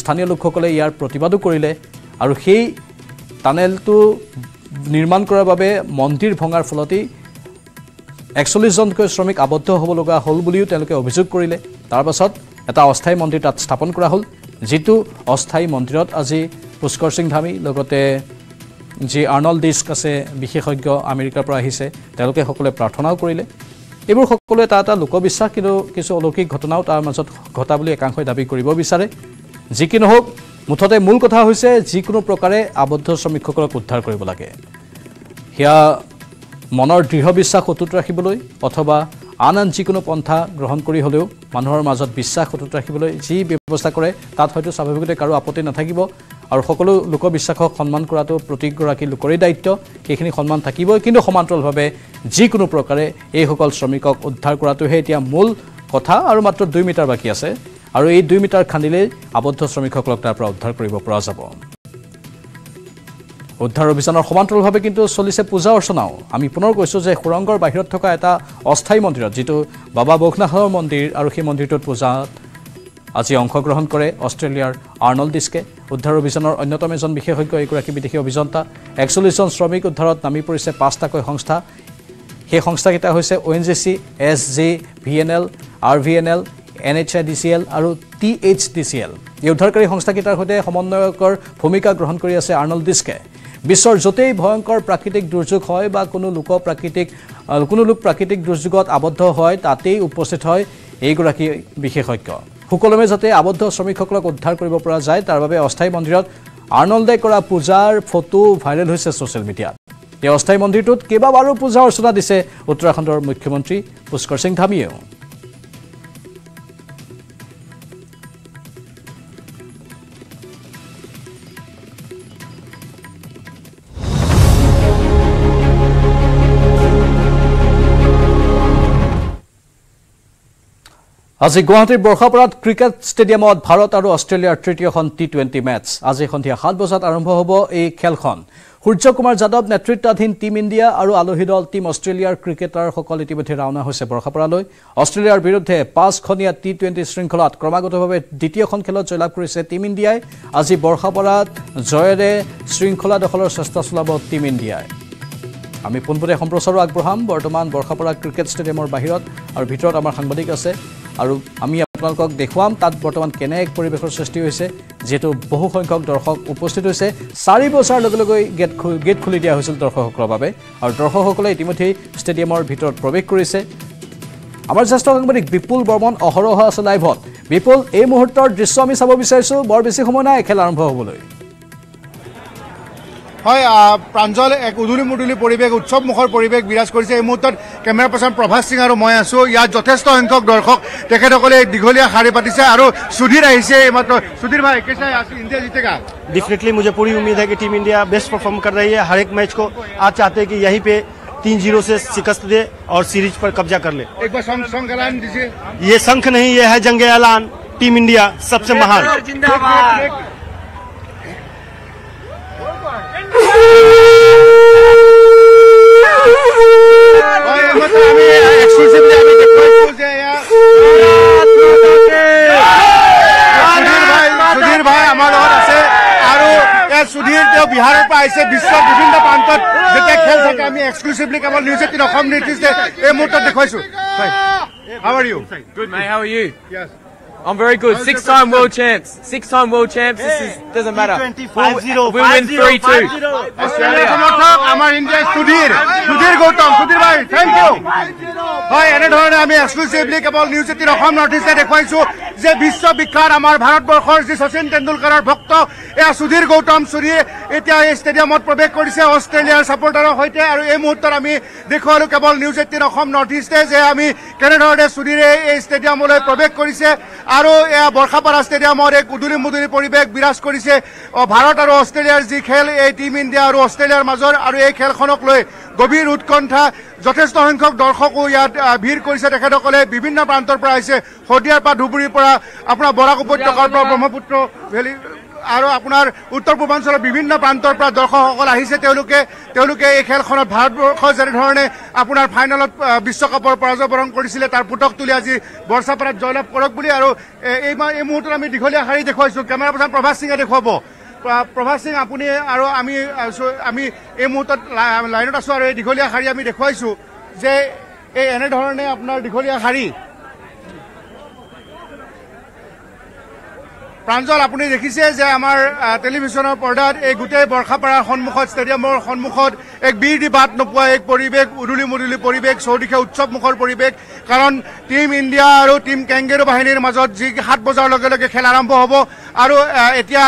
স্থানীয় লোকসকলে ইয়াৰ প্ৰতিবাদো কৰিলে আৰু সেই টানেলটো নিৰ্মাণ কৰাৰ বাবে মন্দিৰ ভঙাৰ ফলতেই একচল্লিছজনকৈ শ্ৰমিক আবদ্ধ হ'ব লগা হ'ল বুলিও তেওঁলোকে অভিযোগ কৰিলে। তাৰ পাছত এটা অস্থায়ী মন্দিৰ তাত স্থাপন কৰা হ'ল যিটো অস্থায়ী মন্দিৰত আজি পুষ্কৰ সিং ধামী লগতে যি আৰ্নল্ড ডিস্ক আছে বিশেষজ্ঞ আমেৰিকাৰ পৰা আহিছে তেওঁলোকে সকলোৱে প্ৰাৰ্থনাও কৰিলে। এইবোৰ সকলোৱে এটা এটা লোকবিশ্বাস কিন্তু কিছু অলৌকিক ঘটনাও তাৰ মাজত ঘটা বুলি একাংশই দাবী কৰিব বিচাৰে। যি কি নহওক মুঠতে মূল কথা হৈছে যিকোনো প্ৰকাৰে আবদ্ধ শ্ৰমিকসকলক উদ্ধাৰ কৰিব লাগে। সেয়া মনৰ দৃঢ় বিশ্বাস অটুট ৰাখিবলৈ অথবা আন আন যিকোনো পন্থা গ্ৰহণ কৰি হ'লেও মানুহৰ মাজত বিশ্বাস অটুট ৰাখিবলৈ যি ব্যৱস্থা কৰে তাত হয়তো স্বাভাৱিকতে কাৰো আপত্তি নাথাকিব। আৰু সকলো লোকবিশ্বাসক সন্মান কৰাটো প্ৰতিগৰাকী লোকৰেই দায়িত্ব। সেইখিনি সন্মান থাকিবই কিন্তু সমান্তৰালভাৱে যিকোনো প্ৰকাৰে এইসকল শ্ৰমিকক উদ্ধাৰ কৰাটোহে এতিয়া মূল কথা আৰু মাত্ৰ দুই মিটাৰ বাকী আছে। আৰু এই দুই মিটাৰ খান্দিলেই আবদ্ধ শ্ৰমিকসকলক তাৰ পৰা উদ্ধাৰ কৰিব পৰা যাব। উদ্ধাৰ অভিযানৰ সমান্তৰালভাৱে কিন্তু চলিছে পূজা অৰ্চনাও। আমি পুনৰ কৈছোঁ যে সুৰংগৰ বাহিৰত থকা এটা অস্থায়ী মন্দিৰত যিটো বাবা বৌখনাথৰ মন্দিৰ আৰু সেই মন্দিৰটোত পূজাত আজি অংশগ্ৰহণ কৰে অষ্ট্ৰেলিয়াৰ আৰ্নল্ড ডিস্কে। উদ্ধাৰ অভিযানৰ অন্যতম এজন বিশেষজ্ঞ এগৰাকী বিদেশী অভিযন্তা। একচল্লিছজন শ্ৰমিক উদ্ধাৰত নামি পৰিছে পাঁচটাকৈ সংস্থা। সেই সংস্থাকেইটা হৈছে O' N G C S G V N L R V N L N H I D C L আৰু T H D C L. এই উদ্ধাৰকাৰী সংস্থাকেইটাৰ সৈতে সমন্বয়কৰ ভূমিকা গ্ৰহণ কৰি আছে আৰ্নল্ড ডিস্কে। বিশ্বৰ য'তেই ভয়ংকৰ প্ৰাকৃতিক দুৰ্যোগ হয় বা কোনো লোক প্ৰাকৃতিক কোনো লোক প্ৰাকৃতিক দুৰ্যোগত আবদ্ধ হয় তাতেই উপস্থিত হয় এইগৰাকী বিশেষজ্ঞ। সুকলমে যাতে আবদ্ধ শ্ৰমিকসকলক উদ্ধাৰ কৰিব পৰা যায় তাৰ বাবে অস্থায়ী মন্দিৰত আৰ্নল্ডে কৰা পূজাৰ ফটো ভাইৰেল হৈছে ছ'চিয়েল মিডিয়াত। তেওঁ অস্থায়ী মন্দিৰটোত কেইবাবাৰো পূজা অৰ্চনা দিছে উত্তৰাখণ্ডৰ মুখ্যমন্ত্ৰী পুষ্কৰ সিং ধামীয়েও। আজি গুৱাহাটীৰ বৰ্ষাপাৰাত ক্ৰিকেট ষ্টেডিয়ামত ভাৰত আৰু অষ্ট্ৰেলিয়াৰ তৃতীয়খন টি টুৱেণ্টি মেটছ আজি সন্ধিয়া সাত বজাত আৰম্ভ হ'ব এই খেলখন। সূৰ্য কুমাৰ যাদৱ নেতৃত্বাধীন টীম ইণ্ডিয়া আৰু আলহী দল টীম অষ্ট্ৰেলিয়াৰ ক্ৰিকেটাৰসকল ইতিমধ্যে ৰাওনা হৈছে বৰ্ষাপাৰালৈ অষ্ট্ৰেলিয়াৰ বিৰুদ্ধে পাঁচখনীয়া টি টুৱেণ্টি শৃংখলাত ক্ৰমাগতভাৱে দ্বিতীয়খন খেলত জয়লাভ কৰিছে টীম ইণ্ডিয়াই। আজি বৰ্ষাপাৰাত জয়েৰে শৃংখলা দখলৰ চেষ্টা চলাব টীম ইণ্ডিয়াই। আমি পোনপটীয়া সম্প্ৰচাৰো আগবঢ়াম। বৰ্তমান বৰ্ষাপাৰা ক্ৰিকেট ষ্টেডিয়ামৰ বাহিৰত আৰু ভিতৰত আমাৰ সাংবাদিক আছে। আৰু আমি আপোনালোকক দেখুৱাম তাত বৰ্তমান কেনে এক পৰিৱেশৰ সৃষ্টি হৈছে যিহেতু বহু সংখ্যক দৰ্শক উপস্থিত হৈছে। চাৰি বছৰ লগে লগে গেট গেট খুলি দিয়া হৈছিল দৰ্শকসকলৰ বাবে। আৰু দৰ্শকসকলে ইতিমধ্যেই ষ্টেডিয়ামৰ ভিতৰত প্ৰৱেশ কৰিছে। আমাৰ জ্যেষ্ঠ সাংবাদিক বিপুল বৰ্মন অহৰহ আছে লাইভত। বিপুল এই মুহূৰ্তৰ দৃশ্য আমি চাব বিচাৰিছোঁ। বৰ বেছি সময় নাই খেল আৰম্ভ হ'বলৈ। হয় আহ, প্ৰাঞ্জল এক উদুলি মুদুলি পৰিৱেশ উৎসৱমুখৰ পৰিৱেশ বিৰাজ কৰিছে এই মুহূৰ্তত কেমেৰা পাৰ্চন প্ৰভাস সিং আৰু মই আছোঁ ইয়াত যথেষ্ট সংখ্যক দৰ্শক তেখেতসকলে এক দীঘলীয়া শাৰী পাতিছে আৰু সুধীৰ আহিছে এইমাত্ৰ সুধীৰ ভাই কেইচা আছে ইণ্ডিয়া জিতেগা डेफिनेटली मुझे पूरी उम्मीद है कि टीम इंडिया बेस्ट परफॉर्म कर रही है हर एक मैच को आज चाहते हैं कि यहीं पे तीन जीरो से शिकस्त दे और सीरीज पर कब्जा कर ले एक बार सॉन्ग सॉन्ग एलान दीजिए ये शंख नहीं ये है जंग ऐलान टीम इंडिया सबसे महान সুধীৰ ভাই আমাৰ লগত আছে আৰু সুধীৰ তেওঁ বিহাৰৰ পৰা আহিছে বিশ্বৰ বিভিন্ন প্ৰান্তত যেতিয়া খেল থাকে আমি এক্সক্লুচিভলি কেৱল নিউজ এইটিন অসম নিৰ্দিষ্টে এই মুহূৰ্তত দেখুৱাইছোঁ how are you Good mate, how are you? Yes. I'm very good. Six time world champs. Six time world champs. This is doesn't matter. We'll, we'll win three two. অষ্ট্ৰেলিয়াৰ সমৰ্থক আমাৰ ইণ্ডিয়াৰ সুধীৰ সুধীৰ গৌতম সুধীৰ ভাই থেংক ইউ হয় এনেধৰণে আমি এক্সক্লুচিভলি কেৱল নিউজ এইটিন অসম নৰ্থ ইষ্টে দেখুৱাইছো যে বিশ্ববিখ্যাত আমাৰ ভাৰতবৰ্ষৰ যি শচীন তেণ্ডুলকাৰৰ ভক্ত এয়া সুধীৰ গৌতম চুৰীয়ে এতিয়া এই ষ্টেডিয়ামত প্ৰৱেশ কৰিছে অষ্ট্ৰেলিয়াৰ ছাপৰ্টাৰৰ সৈতে আৰু এই মুহূৰ্তত আমি দেখুৱালো কেৱল নিউজ এইটিন অসম নৰ্থ ইষ্টে যে আমি কেনেধৰণে সুধীৰে এই ষ্টেডিয়ামলৈ প্ৰৱেশ কৰিছে আৰু এয়া বৰ্ষাপাৰা ষ্টেডিয়ামত এক উদুলি মুদুলি পৰিৱেশ বিৰাজ কৰিছে ভাৰত আৰু অষ্ট্ৰেলিয়াৰ যি খেল এই টীম ইণ্ডিয়া আৰু অষ্ট্ৰেলিয়াৰ মাজৰ আৰু এই খেলখনক লৈ গভীৰ উৎকণ্ঠা যথেষ্ট সংখ্যক দৰ্শকো ইয়াত ভিৰ কৰিছে। তেখেতসকলে বিভিন্ন প্ৰান্তৰ পৰা আহিছে। শদিয়াৰ পৰা ধুবুৰীৰ পৰা আপোনাৰ বৰাক উপত্যকাৰ পৰা ব্ৰহ্মপুত্ৰ ভেলী আৰু আপোনাৰ উত্তৰ পূৰ্বাঞ্চলৰ বিভিন্ন প্ৰান্তৰ পৰা দৰ্শকসকল আহিছে। তেওঁলোকে তেওঁলোকে এই খেলখনত ভাৰতবৰ্ষ যেনেধৰণে আপোনাৰ ফাইনেলত বিশ্বকাপৰ পৰাজয় বৰণ কৰিছিলে তাৰ পুতক তুলি আজি বৰ্ষাপাৰাত জয়লাভ কৰক বুলি আৰু এই এই মুহূৰ্তত আমি দীঘলীয়া শাৰী দেখুৱাইছোঁ। কেমেৰা পাৰ্চন প্ৰভাস সিঙে দেখুৱাব। প্ৰ- প্ৰভাস সিং আপুনি আৰু আমি আমি এই মুহূৰ্তত লাইনত আছোঁ আৰু এই দীঘলীয়া শাৰী আমি দেখুৱাইছোঁ যে এই এনেধৰণে আপোনাৰ দীঘলীয়া শাৰী প্ৰাঞ্জল আপুনি দেখিছে যে আমাৰ টেলিভিশ্যনৰ পৰ্দাত এই গোটেই বৰ্ষাপাৰাৰ সন্মুখত ষ্টেডিয়ামৰ সন্মুখত এক বীৰ দি বাট নোপোৱা এক পৰিৱেশ উদুলি মুদুলি পৰিৱেশ চৌদিশে উৎসৱমুখৰ পৰিৱেশ। কাৰণ টীম ইণ্ডিয়া আৰু টীম কেংগেৰু বাহিনীৰ মাজত যি সাত বজাৰ লগে লগে খেল আৰম্ভ হ'ব আৰু এতিয়া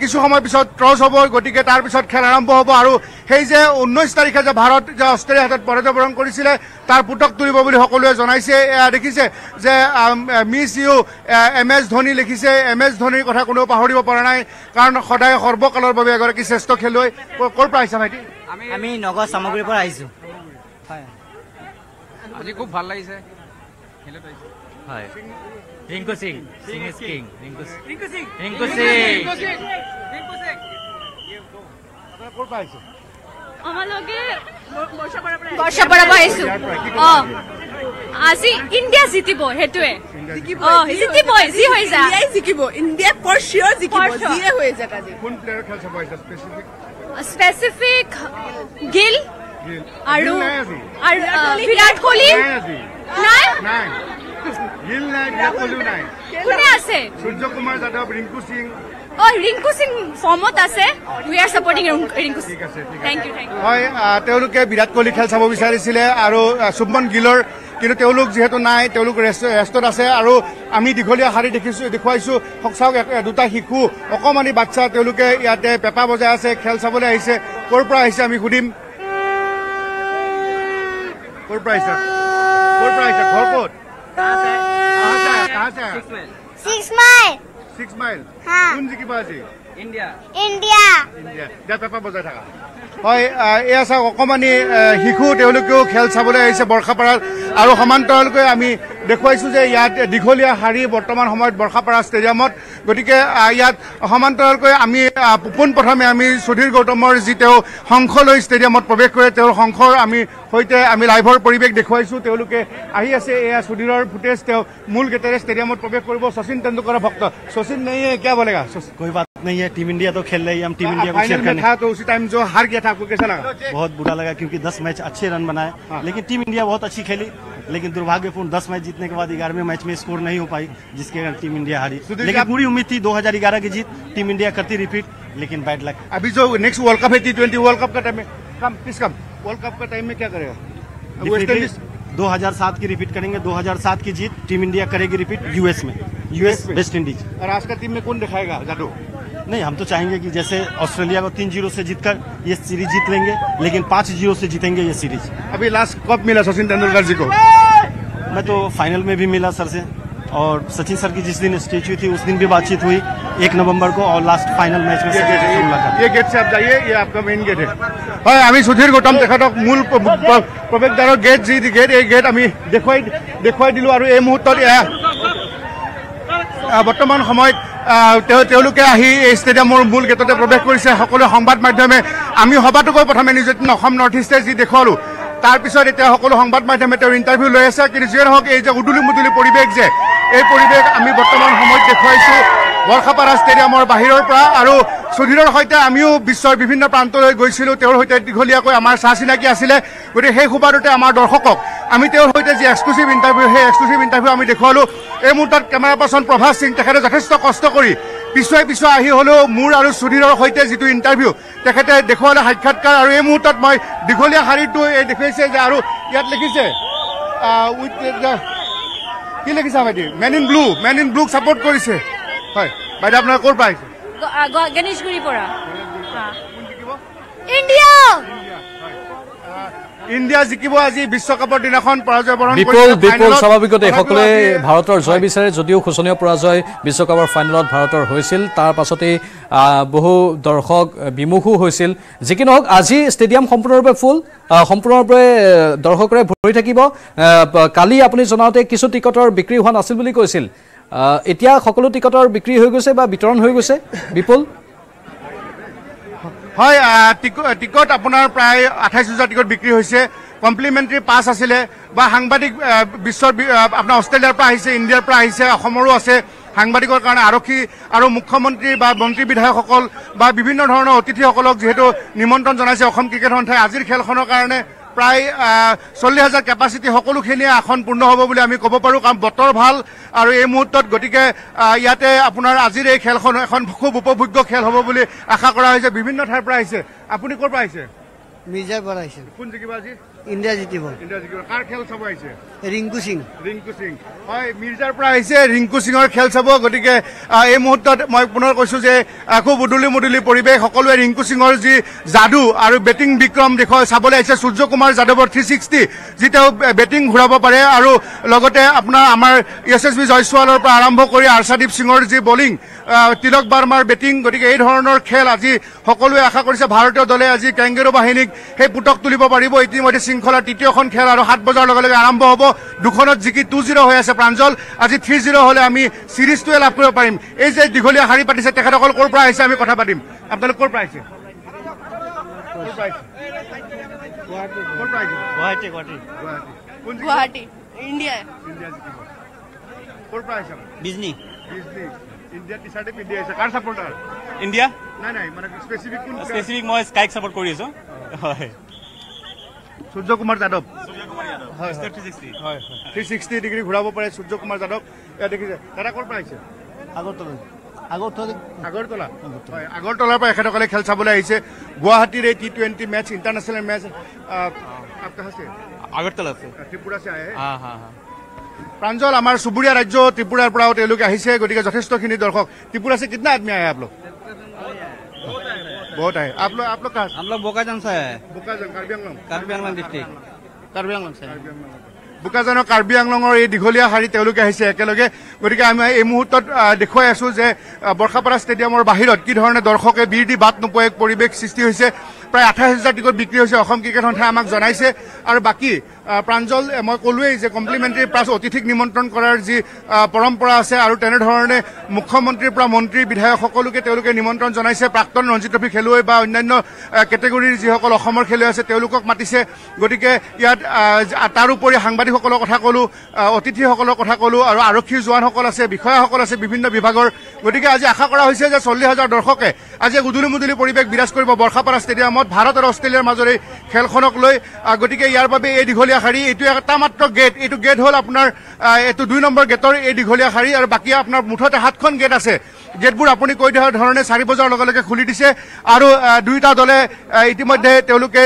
কিছু সময় পিছত ট্ৰছ হ'ব গতিকে তাৰ পিছত খেল আৰম্ভ হ'ব আৰু সেই যে ঊনৈছ তাৰিখে যে ভাৰত যে অষ্ট্ৰেলিয়াৰ হাতত পৰাজয় কৰিছিলে তাৰ পুতক তুলিব বুলি সকলোৱে জনাইছে। এয়া দেখিছে যে miss you M S Dhoni লিখিছে। এম এছ ধোনীৰ কথা কোনেও পাহৰিব পৰা নাই। কাৰণ সদায় সৰ্বকালৰ বাবে এগৰাকী শ্ৰেষ্ঠ খেলুৱৈ ক'ৰ পৰা আহিছা ভাইটি? আমি নগৰ সামগ্ৰীৰ পৰা আহিছোঁ। আজি খুব ভাল লাগিছে। হয়। Rinku Singh Singh. Is king Rinku Rinku Singh Rinku Singh. ক'ৰ পৰা আহিছে? আমালোকে বৰ্ষাপাৰা পৰা আহিছো। অ। আজি ইণ্ডিয়া জিতিব সেইটোৱে। স্পেচিফিক গিল আৰু বিৰাট কোহলি নাই কোনে আছে? সূৰ্য কুমাৰ যাদৱ ৰিংকু সিং অ ৰিংকু সিং ফৰ্মত আছে। We are supporting Rinku Singh. ঠিক আছে ঠিক আছে। থেংক ইউ থেংক ইউ হয় আহ, তেওঁলোকে বিৰাট কোহলি খেল চাব বিচাৰিছিলে আৰু শুভমন গিলৰ কিন্তু তেওঁলোক যিহেতু নাই তেওঁলোক ৰেষ্ট- ৰেষ্টত আছে আৰু আমি দীঘলীয়া শাৰী দেখিছোঁ দেখুৱাইছোঁ। চাওক দুটা শিশু অকণমানি বাচ্চা তেওঁলোকে ইয়াতে পেঁপা বজাই আছে খেল চাবলৈ আহিছে। ক'ৰ পৰা আহিছে আমি সুধিম? ক'ৰ পৰা আহিছা? ক'ৰ পৰা আহিছা? ঘৰ ক'ত? six mile. Haan. Kunji ki baaji? India. India. India. Jata pa baza thaga. Hoy, ya sa komani hiku teolo kyo khel sabole aise borka parar. Aro haman teolo ami দেখুৱাইছোঁ যে ইয়াত দীঘলীয়া শাৰী বৰ্তমান সময়ত বৰ্ষাপাৰা ষ্টেডিয়ামত গতিকে আহ, ইয়াত সমান্তৰালকৈ আমি আহ, পোনপ্ৰথমে আমি সুধীৰ গৌতমৰ যি তেওঁ শংখ লৈ ষ্টেডিয়ামত প্ৰৱেশ কৰে তেওঁৰ শংখৰ আমি সৈতে আমি লাইভৰ পৰিৱেশ দেখুৱাইছোঁ তেওঁলোকে আহি আছে এয়া সুধীৰৰ ফুটেজ তেওঁ মূল গেটেৰে ষ্টেডিয়ামত প্ৰৱেশ কৰিব শচীন তেণ্ডুলকাৰৰ ভক্ত শচীন নেই কিয় বলেগা कोई बात नहीं है टीम इंडिया तो खेल रही है हम टीम इंडिया को फाइनल शेयर में करने था तो उसी टाइम जो हार गया था आपको कैसा लगा बहुत बुरा लगा क्योंकि 10 मैच अच्छे रन बनाए लेकिन टीम इंडिया बहुत अच्छी खेली लेकिन दुर्भाग्यपूर्ण 10 मैच जीतने के बाद ग्यारहवें मैच में स्कोर नहीं हो पाई जिसके कारण टीम इंडिया हारी। लेकिन पूरी उम्मीद थी 2011 की जीत टीम इंडिया करती रिपीट लेकिन बैड लक अभी जो नेक्स्ट वर्ल्ड कप है टी ट्वेंटी वर्ल्ड कप का टाइम में come please come world cup का टाइम में क्या करेगा? वेस्ट इंडीज 2007 की रिपीट करेंगे 2007 की जीत टीम इंडिया करेगी रिपीट यूएस में। यूएस वेस्ट इंडीज और आज का टीम में कौन दिखाएगा जादू? नहीं हम तो चाहेंगे कि जैसे ऑस्ट्रेलिया को तीन ज़ीरो से जीतकर ये सीरीज़ जीत लेंगे लेकिन पाँच ज़ीरो से जीतेंगे ये सीरीज़ अभी लास्ट कब मिला सचिन तेंदुलकर जी को। मैं तो फाइनल में भी मिला सर से और सचिन सर की जिस दिन स्टेच्यू थी उस दिन भी बातचीत हुई एक नवंबर को और लास्ट फाइनल मैच में ये सचिन गेट सर से है, मुलाकात ये- ये गेट से आप जाइए ये आपका मेन गेट है হয় আমি সুধীৰ গৌতম তেখেতক মূল প্ৰ- প্ৰ- প্ৰৱেশদ্বাৰৰ গেট যি গেট এই গেট আমি দেখুৱাই দেখুৱাই দিলোঁ আৰু এই মুহূৰ্তত এয়া আহ, বৰ্তমান সময়ত আহ, তেওঁ তেওঁলোকে আহি এই ষ্টেডিয়ামৰ মূল গেটতে প্ৰৱেশ কৰিছে সকলো সংবাদ মাধ্যমে আমি সবাতোকৈ প্ৰথমে নিউজ এইটিন অসম নৰ্থ ইষ্টে যি দেখুৱালোঁ তাৰপিছত এতিয়া সকলো সংবাদ মাধ্যমে তেওঁৰ ইণ্টাৰভিউ লৈ আছে। কিন্তু যিয়ে নহওক এই যে উদুলি মুদুলি পৰিৱেশ যে এই পৰিৱেশ আমি বৰ্তমান সময়ত দেখুৱাইছোঁ বৰ্ষাপাৰা ষ্টেডিয়ামৰ বাহিৰৰ পৰা। আৰু সুধীৰৰ সৈতে আমিও বিশ্বৰ বিভিন্ন প্ৰান্তলৈ গৈছিলোঁ। তেওঁৰ সৈতে দীঘলীয়াকৈ আমাৰ চাহ চিনাকি আছিলে। গতিকে সেই সুবাদতে আমাৰ দৰ্শকক আমি তেওঁৰ সৈতে যি এক্সক্লুচিভ ইণ্টাৰভিউ সেই এক্সক্লুচিভ ইণ্টাৰভিউ আমি দেখুৱালোঁ। এই মুহূৰ্তত কেমেৰা পাৰ্চন প্ৰভাস সিং তেখেতে যথেষ্ট কষ্ট কৰি পিছুৱাই পিছুৱাই আহি হ'লেও মোৰ আৰু সুধীৰৰ সৈতে যিটো ইণ্টাৰভিউ তেখেতে দেখুৱালে সাক্ষাৎকাৰ আৰু এই মুহূৰ্তত মই দীঘলীয়া শাৰীটো এই দেখুৱাইছে যে আৰু ইয়াত লিখিছে উইথ কি লিখিছা ভাইটি? Men in blue men in ব্লুক support কৰিছে। হয় বাইদেউ আপোনাৰ ক'ৰ পৰা আহিছে? গণেশগুৰিৰ পৰা। ইণ্ডিয়া! ইণ্ডিয়া জিকিব আজি বিশ্বকাপৰ দিনাখন পৰাজয় বৰণ বিপুল বিপুল। স্বাভাৱিকতে সকলোৱে ভাৰতৰ জয় বিচাৰে যদিও শোচনীয় পৰাজয় বিশ্বকাপৰ ফাইনেলত ভাৰতৰ হৈছিল তাৰ পাছতেই বহু দৰ্শক বিমুখো হৈছিল। যি কি নহওক আজি ষ্টেডিয়াম সম্পূৰ্ণৰূপে ফুল সম্পূৰ্ণৰূপে দৰ্শকৰে ভৰি থাকিব। কালি আপুনি জনাওঁতে কিছু টিকটৰ বিক্ৰী হোৱা নাছিল বুলি কৈছিল। এতিয়া সকলো টিকটৰ বিক্ৰী হৈ গৈছে বা বিতৰণ হৈ গৈছে। বিপুল হয় টিকট আপোনাৰ প্ৰায় আঠাইছ হাজাৰ টিকট বিক্ৰী হৈছে। কমপ্লিমেণ্টাৰী পাছ আছিলে বা সাংবাদিক বিশ্বৰ আপোনাৰ অষ্ট্ৰেলিয়াৰ পৰা আহিছে ইণ্ডিয়াৰ পৰা আহিছে অসমৰো আছে সাংবাদিকৰ কাৰণে আৰক্ষী আৰু মুখ্যমন্ত্ৰী বা মন্ত্ৰী বিধায়কসকল বা বিভিন্ন ধৰণৰ অতিথিসকলক যিহেতু নিমন্ত্ৰণ জনাইছে অসম ক্ৰিকেট সন্থাই আজিৰ খেলখনৰ কাৰণে প্ৰায় চল্লিছ হাজাৰ কেপাচিটি সকলোখিনিয়ে আসন পূৰ্ণ হ'ব বুলি আমি ক'ব পাৰোঁ কাৰণ বতৰ ভাল আৰু এই মুহূৰ্তত গতিকে ইয়াতে আপোনাৰ আজিৰ এই খেলখন এখন খুব উপভোগ্য খেল হ'ব বুলি আশা কৰা হৈছে। বিভিন্ন ঠাইৰ পৰা আহিছে। আপুনি ক'ৰ পৰা আহিছে? মিৰ্জাৰ পৰা আহিছে। কোন জিকিব আজি? ইণ্ডিয়া জিতিব ইণ্ডিয়া জিকিব কাৰ খেল চাব আহিছে? ৰিংকু সিং। ৰিংকু সিং। হয় মিৰ্জাৰ পৰা আহিছে ৰিংকু সিঙৰ খেল চাব গতিকে এই মুহূৰ্তত মই পুনৰ কৈছোঁ যে খুব উদুলি মুদুলি পৰিৱেশ সকলোৱে ৰিংকু সিঙৰ যি যাদু আৰু বেটিং বিক্ৰম দেখুৱাই চাবলৈ আহিছে সূৰ্য কুমাৰ যাদৱৰ থ্ৰী ছিক্সটি যি তেওঁ বেটিং ঘূৰাব পাৰে আৰু লগতে আপোনাৰ আমাৰ এছ এছ বি জয়ছোৱালৰ পৰা আৰম্ভ কৰি আৰ্চাদীপ সিঙৰ যি বলিং তিলক বাৰ্মাৰ বেটিং গতিকে এই ধৰণৰ খেল আজি সকলোৱে আশা কৰিছে ভাৰতীয় দলে আজি কেংগেৰু বাহিনীক সেই পুতক তুলিব পাৰিব। ইতিমধ্যে শৃংখলাৰ তৃতীয়খন খেল আৰু সাত বজাৰ লগে লগে আৰম্ভ হ'ব। দুখনত জিকি টু জিৰ' হৈ আছে প্ৰাঞ্জল। আজি থ্ৰী জিৰ' হ'লে আমি চিৰিজটোৱে লাভ কৰিব পাৰিম। এই যে দীঘলীয়া শাৰী পাতিছে তেখেতসকল ক'ৰ পৰা আহিছে আমি কথা পাতিম। আপোনালোক ক'ৰ পৰা আহিছে? ক'ৰ পৰা আহিছে? ক'ৰ পৰা আহিছে? গুৱাহাটী গুৱাহাটী। গুৱাহাটী। কোন জিকিব? গুৱাহাটী ইণ্ডিয়া। ইণ্ডিয়া জিকিব। ক'ৰ পৰা আহিছে? বিজনী বিজনী ইণ্ডিয়া টি চাৰ্টে পিন্ধি আহিছে। কাৰ চাপৰ্টাৰ ইণ্ডিয়া? নাই নাই মানে স্পেচিফিক কোন স্পেচিফিক মই স্কাইক ছাপৰ্ট কৰি আছো। হয় Surya Kumar Yadav. হয় Mr. 360 হয় থ্ৰী ছিক্সটি ডিগ্ৰী ঘূৰাব পাৰে সূৰ্য কুমাৰ যাদৱ এয়া দেখিছে দাদা ক'ৰ পৰা আহিছে আগৰতলা আগৰতলা আগৰতলা হয় আগৰতলাৰ পৰা এখেতসকলে খেল চাবলৈ আহিছে গুৱাহাটীৰ এই T twenty match international match up কাহা से আগৰতলা আছে ত্ৰিপুৰা से आए हैं হা হা হা प्रांजल আমাৰ চুবুৰীয়া ৰাজ্য ত্ৰিপুৰাৰ পৰাও তেওঁলোকে আহিছে গতিকে যথেষ্টখিনি দৰ্শক ত্ৰিপুৰা से कितना आदमी आए आप लोग बहुत आए आप लोग आप लोग कहाँ से? हम लोग बोकाजन से है बोकाजन कार्बी आंगलम कार्बी आंगलम डिस्ट्रिक्ट কাৰ্বি আংলং বোকাজানৰ কাৰ্বি আংলঙৰ এই দীঘলীয়া শাৰী তেওঁলোকে আহিছে একেলগে। গতিকে আমি এই মুহূৰ্তত দেখুৱাই আছো যে বৰ্ষাপাৰা ষ্টেডিয়ামৰ বাহিৰত কি ধৰণে দৰ্শকে বীৰ দি বাট নোপোৱা এক পৰিৱেশ সৃষ্টি হৈছে। প্ৰায় আঠাইছ হাজাৰ টিকট বিক্ৰী হৈছে। অসম ক্ৰিকেট সন্থাই আমাক জনাইছে। আৰু বাকী প্ৰাঞ্জল মই ক'লোৱেই যে কমপ্লিমেণ্টাৰী প্লাছ অতিথিক নিমন্ত্ৰণ কৰাৰ যি পৰম্পৰা আছে আৰু তেনেধৰণে মুখ্যমন্ত্ৰীৰ পৰা মন্ত্ৰী বিধায়ক সকলোকে তেওঁলোকে নিমন্ত্ৰণ জনাইছে। প্ৰাক্তন ৰঞ্জী ট্ৰফী খেলুৱৈ বা অন্যান্য কেটেগৰীৰ যিসকল অসমৰ খেলুৱৈ আছে তেওঁলোকক মাতিছে। গতিকে ইয়াত তাৰোপৰি সাংবাদিকসকলৰ কথা ক'লো অতিথিসকলৰ কথা ক'লো আৰু আৰক্ষীৰ জোৱানসকল আছে বিষয়াসকল আছে বিভিন্ন বিভাগৰ। গতিকে আজি আশা কৰা হৈছে যে চল্লিছ হাজাৰ দৰ্শকে আজি উদুলি মুদুলি পৰিৱেশ বিৰাজ কৰিব। বৰ্ষাপাৰা ষ্টেডিয়ামত ভাৰত আৰু অষ্ট্ৰেলিয়াৰ মাজৰ এই খেলখনক লৈ গতিকে ইয়াৰ বাবে এই দীঘলীয়া শাৰী এইটো এটা মাত্ৰ গেট এইটো গেট হ'ল আপোনাৰ এইটো দুই নম্বৰ গেটৰ এই দীঘলীয়া শাৰী আৰু বাকী আপোনাৰ মুঠতে সাতখন গেট আছে। গেটবোৰ আপুনি কৈ দিয়া ধৰণে চাৰি বজাৰ লগে লগে খুলি দিছে আৰু দুয়োটা দলে ইতিমধ্যে তেওঁলোকে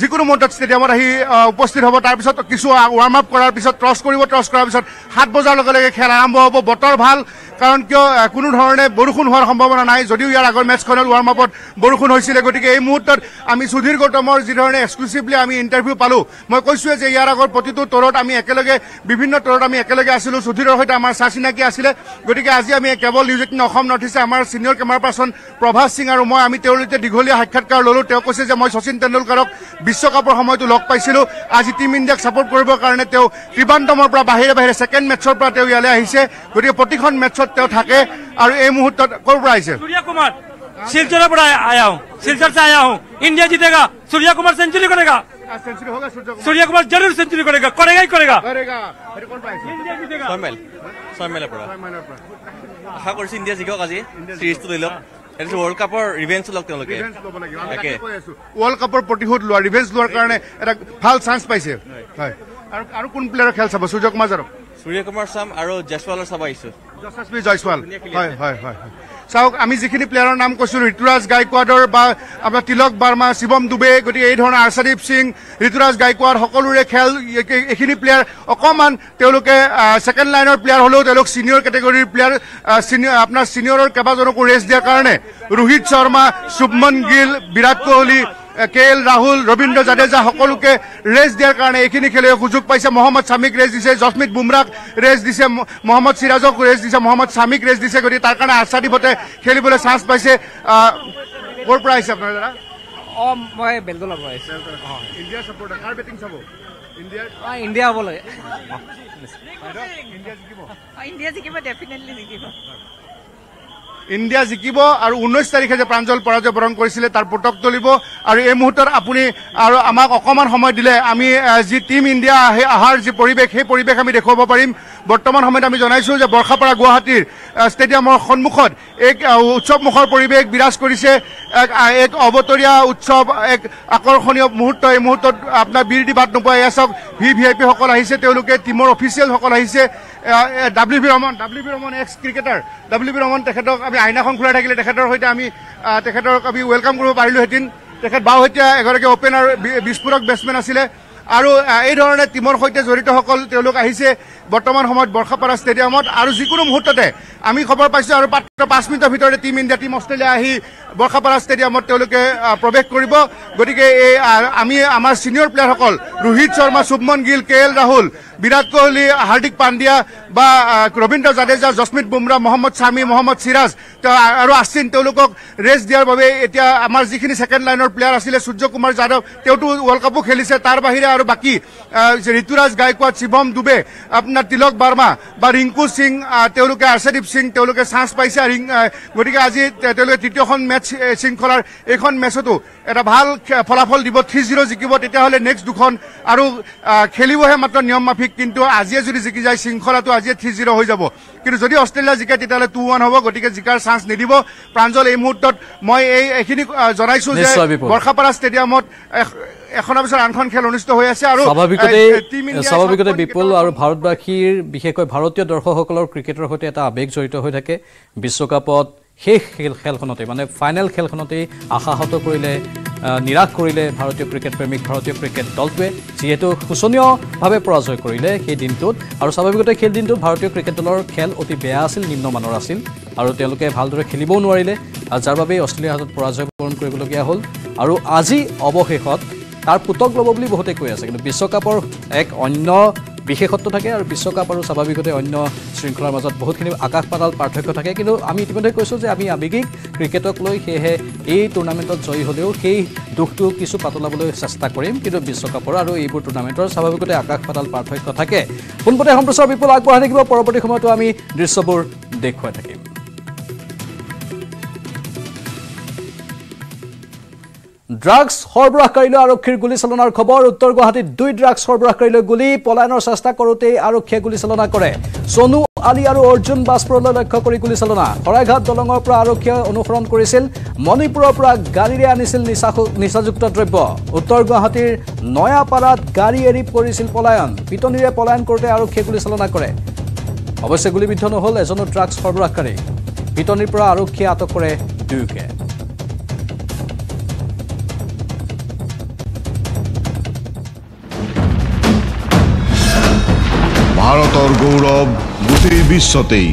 যিকোনো মুহূৰ্তত ষ্টেডিয়ামত আহি উপস্থিত হ'ব। তাৰপিছত কিছু ৱাৰ্ম আপ কৰাৰ পিছত টছ কৰিব টছ কৰাৰ পিছত সাত বজাৰ লগে লগে খেল আৰম্ভ হ'ব। বতৰ ভাল কাৰণ কিয় কোনো ধৰণে বৰষুণ হোৱাৰ সম্ভাৱনা নাই। যদিও ইয়াৰ আগৰ মেটছখনত ৱাৰ্ম আপত বৰষুণ হৈছিলে গতিকে এই মুহূৰ্তত আমি সুধীৰ গৌতমৰ যিধৰণে এক্সক্লুচিভলি আমি ইণ্টাৰভিউ পালোঁ মই কৈছোৱে যে ইয়াৰ আগৰ প্ৰতিটো তৰত আমি একেলগে বিভিন্ন তৰত আমি একেলগে আছিলোঁ। সুধীৰৰ সৈতে আমাৰ চা চিনাকি আছিলে। গতিকে আজি আমি কেৱল নিউজ এইটিন অসম নৰ্থ ইষ্টে আমাৰ senior camera person Prabhas Singh আৰু মই আমি তেওঁৰ সৈতে দীঘলীয়া সাক্ষাৎকাৰ ললোঁ। তেওঁ কৈছে যে মই শচীন তেণ্ডুলকাৰক বিশ্বকাপৰ সময়তো লগ পাইছিলোঁ। আজি টীম ইণ্ডিয়াক ছাপৰ্ট কৰিবৰ কাৰণে তেওঁ ত্ৰিবান্তমৰ পৰা বাহিৰে বাহিৰে ছেকেণ্ড মেটছৰ পৰা তেওঁ ইয়ালৈ আহিছে। গতিকে প্ৰতিখন মেটছত তেওঁ থাকে আৰু এই মুহূৰ্তত ক'ৰ পৰা আহিছে? শিলচৰৰ পৰা আয়া হওঁ। শিলচৰ চাই আয়া হওঁ। ইণ্ডিয়া জিতেগা। সূৰ্য কুমাৰ চেঞ্চুৰী কৰেগা? সূৰ্য কুমাৰ। জৰুৰ চেঞ্চুৰী কৰেগা। কৰেগাই কৰেগা। ছয় মাইল। ছয় মাইলৰ পৰা। আশা কৰিছো ইণ্ডিয়া জিকক আজি চিৰিজটো লৈ লওক। এইটো ৱৰ্ল্ড কাপৰ ৰিভেঞ্চ লওক তেওঁলোকে। ৰিভেঞ্চ ল'ব লাগিব আমি তাকে। তাকে কৈ আছো। ৱৰ্ল্ড কাপৰ প্ৰতিশোধ লোৱা ৰিভেঞ্চ লোৱাৰ কাৰণে এটা ভাল চান্স পাইছে। হয়। আৰু আৰু কোন প্লেয়াৰৰ খেল চাব? সূৰ্য কুমাৰ যাদৱ। সূৰ্য কুমাৰ চাম আৰু জয়ছৱালৰ চাব আহিছো। যশস্বী জয়ছৱাল। হয় হয় হয় হয়। চাওক আমি যিখিনি প্লেয়াৰৰ নাম কৈছো ঋতুৰাজ গায়কোৱাডৰ বা আপোনাৰ তিলক বাৰ্মা শিৱম দুবে গতিকে এই ধৰণৰ আৰ্চাদীপ সিং ঋতুৰাজ গায়কোৱাড সকলোৰে খেল এই- এইখিনি প্লেয়াৰ অকণমান তেওঁলোকে ছেকেণ্ড লাইনৰ প্লেয়াৰ হ'লেও তেওঁলোক ছিনিয়ৰ কেটেগৰীৰ প্লেয়াৰ ছিনিয়ৰ আপোনাৰ ছিনিয়ৰৰ কেইবাজনকো ৰেষ্ট দিয়াৰ কাৰণে ৰোহিত শৰ্মা শুভমন গিল বিৰাট কোহলি কে এল ৰাহুল ৰবীন্দ্ৰ জাদেজা সকলোকে ৰেষ্ট দিয়াৰ কাৰণে এইখিনি খেলুৱৈ সুযোগ পাইছে। মহম্মদ শামীক ৰেষ্ট দিছে জসমিত বুমৰাক ৰেষ্ট দিছে মহম্মদ সিৰাজক ৰেষ্ট দিছে মহম্মদ শামীক ৰেষ্ট দিছে গতিকে তাৰ কাৰণে আৰ্চাদীপতে খেলিবলৈ চান্স পাইছে। ক'ৰ পৰা আহিছে আপোনাৰ দাদা? অঁ মই বেলতলাৰ পৰা আহিছোঁ। ইণ্ডিয়া ছাপৰ্টাৰ কাৰ বেটিং চাব? ইণ্ডিয়াৰ অঁ ইণ্ডিয়া হ'ব লাগে। ইণ্ডিয়া জিকিব? ইণ্ডিয়া জিকিব ডেফিনেটলি জিকিব। ইণ্ডিয়া জিকিব আৰু ঊনৈছ তাৰিখে যে প্ৰাঞ্জল পৰাজয় বৰণ কৰিছিলে তাৰ পতক তুলিব আৰু এই মুহূৰ্তত আপুনি আৰু আমাক অকণমান সময় দিলে আমি যি টীম ইণ্ডিয়া আহি অহাৰ যি পৰিৱেশ সেই পৰিৱেশ আমি দেখুৱাব পাৰিম। বৰ্তমান সময়ত আমি জনাইছোঁ যে বৰ্ষাপাৰা গুৱাহাটীৰ ষ্টেডিয়ামৰ সন্মুখত এক উৎসৱমুখৰ পৰিৱেশ বিৰাজ কৰিছে। এক এক অবতৰীয়া উৎসৱ এক আকৰ্ষণীয় মুহূৰ্ত। এই মুহূৰ্তত আপোনাৰ বীৰ দি বাট নোপোৱা এয়া চাওক ভি ভি আই পিসকল আহিছে তেওঁলোকে টীমৰ অফিচিয়েলসকল আহিছে। W V Raman W V Raman ex cricketer W V Raman তেখেতক আমি আইনাখন খোলা থাকিলে তেখেতৰ সৈতে আমি তেখেতক আমি ৱেলকাম কৰিব পাৰিলোহেঁতেন তেখেত বাওহতীয়া এগৰাকী অপেনাৰ বি- বিস্ফোৰক বেটছমেন আছিলে। আৰু আহ, এই ধৰণে টীমৰ সৈতে জড়িতসকল তেওঁলোক আহিছে। বৰ্তমান সময়ত বৰ্ষাপাৰা ষ্টেডিয়ামত আৰু যিকোনো মুহূৰ্ততে আমি খবৰ পাইছোঁ আৰু মাত্ৰ পাঁচ মিনিটৰ ভিতৰতে টীম ইণ্ডিয়া টীম অষ্ট্ৰেলিয়া আহি বৰ্ষাপাৰা ষ্টেডিয়ামত তেওঁলোকে প্ৰৱেশ কৰিব। গতিকে এই আমি আমাৰ ছিনিয়ৰ প্লেয়াৰসকল ৰোহিত শৰ্মা শুভমন গিল কে এল ৰাহুল বিৰাট কোহলি হাৰ্দিক পাণ্ডিয়া বা ৰবীন্দ্ৰ জাদেজা জসমিত বুমৰা মহম্মদ শামী মহম্মদ তেওঁ- আৰু আশ্বিন তেওঁলোকক ৰেষ্ট দিয়াৰ বাবে এতিয়া আমাৰ যিখিনি ছেকেণ্ড লাইনৰ প্লেয়াৰ আছিলে সূৰ্য কুমাৰ যাদৱ তেওঁতো ৱৰ্ল্ড কাপো খেলিছে। তাৰ বাহিৰে আৰু বাকী ঋতুৰাজ গায়কোৱাড শিৱম দুবে আপোনাৰ তিলক বাৰ্মা বা ৰিংকু সিং তেওঁলোকে আৰ্চাদীপ সিং তেওঁলোকে চান্স পাইছে গতিকে আজি তেওঁলোকে তৃতীয়খন মেটচ এ, শৃংখলাৰ এইখন মেচতো এটা ভাল ফলাফল দিব থ্ৰী জিৰ' জিকিব তেতিয়াহ'লে নেক্সট দুখন আৰু খেলিবহে মাত্ৰ নিয়ম মাফিক কিন্তু আজিয়ে যদি জিকি যায় শৃংখলাটো আজিয়ে থ্ৰী জিৰ' হৈ যাব কিন্তু যদি অষ্ট্ৰেলিয়া জিকে তেতিয়াহ'লে টু ওৱান হ'ব গতিকে জিকাৰ চান্স নিদিব প্ৰাঞ্জল এই মুহূৰ্তত মই এই এইখিনি জনাইছো যে। বৰ্ষাপাৰা ষ্টেডিয়ামত এখনৰ পিছত আনখন খেল অনুষ্ঠিত হৈ আছে আৰু স্বাভাৱিকতে স্বাভাৱিকতে বিপুল আৰু ভাৰতবাসীৰ বিশেষকৈ ভাৰতীয় দৰ্শকসকলৰ ক্ৰিকেটৰ সৈতে এটা আৱেগ জড়িত হৈ থাকে। বিশ্বকাপত শেষ খেল খেলখনতে মানে ফাইনেল খেলখনতেই আশাহত কৰিলে নিৰাশ কৰিলে ভাৰতীয় ক্ৰিকেট প্ৰেমিক ভাৰতীয় ক্ৰিকেট দলটোৱে যিহেতু শোচনীয়ভাৱে পৰাজয় কৰিলে সেই দিনটোত। আৰু স্বাভাৱিকতে সেই দিনটোত ভাৰতীয় ক্ৰিকেট দলৰ খেল অতি বেয়া আছিল নিম্নমানৰ আছিল। আৰু তেওঁলোকে ভালদৰে খেলিবও নোৱাৰিলে যাৰ বাবে অষ্ট্ৰেলিয়াৰ হাতত পৰাজয় বৰণ কৰিবলগীয়া হ'ল। আৰু আজি অৱশেষত তাৰ পুতক ল'ব বুলি বহুতে কৈ আছে। কিন্তু বিশ্বকাপৰ এক অন্য বিশেষত্ব থাকে আৰু বিশ্বকাপ আৰু স্বাভাৱিকতে অন্য শৃংখলাৰ মাজত বহুতখিনি আকাশ পাতাল পাৰ্থক্য থাকে। কিন্তু আমি ইতিমধ্যে কৈছোঁ যে আমি আৱেগিক ক্ৰিকেটক লৈ সেয়েহে এই টুৰ্ণামেণ্টত জয়ী হ'লেও সেই দুখটো কিছু পাতলাবলৈ চেষ্টা কৰিম। কিন্তু বিশ্বকাপৰ আৰু এইবোৰ টুৰ্ণামেণ্টৰ স্বাভাৱিকতে আকাশ পাতাল পাৰ্থক্য থাকে। পোনপটীয়া সম্প্ৰচাৰ বিপুল আগবঢ়াই থাকিব। পৰৱৰ্তী সময়তো আমি দৃশ্যবোৰ দেখুৱাই থাকিম। ড্ৰাগছ সৰবৰাহকাৰীলৈ আৰক্ষীৰ গুলীচালনাৰ খবৰ। উত্তৰ গুৱাহাটীত দুই ড্ৰাগছ সৰবৰাহকাৰীলৈ গুলী পলায়নৰ চেষ্টা কৰোঁতেই আৰক্ষীয়ে গুলীচালনা কৰে। চনু আলী আৰু অৰ্জুন বাজপুৰলৈ লক্ষ্য কৰি গুলীচালনা শৰাইঘাট দলঙৰ পৰা আৰক্ষীয়ে অনুসৰণ কৰিছিল। মণিপুৰৰ পৰা গাড়ীৰে আনিছিল নিচা নিচাযুক্ত দ্ৰব্য। উত্তৰ গুৱাহাটীৰ নয়াপাৰাত গাড়ী এৰি কৰিছিল পলায়ন। পিটনিৰে পলায়ন কৰোঁতে আৰক্ষীয়ে গুলীচালনা কৰে। অৱশ্যে গুলীবিদ্ধ নহ'ল এজনো ড্ৰাগছ সৰবৰাহকাৰী। পিটনিৰ পৰা আৰক্ষীয়ে আটক কৰে দুয়োকে। ভাৰতৰ গৌৰৱ গোটেই বিশ্বতেই।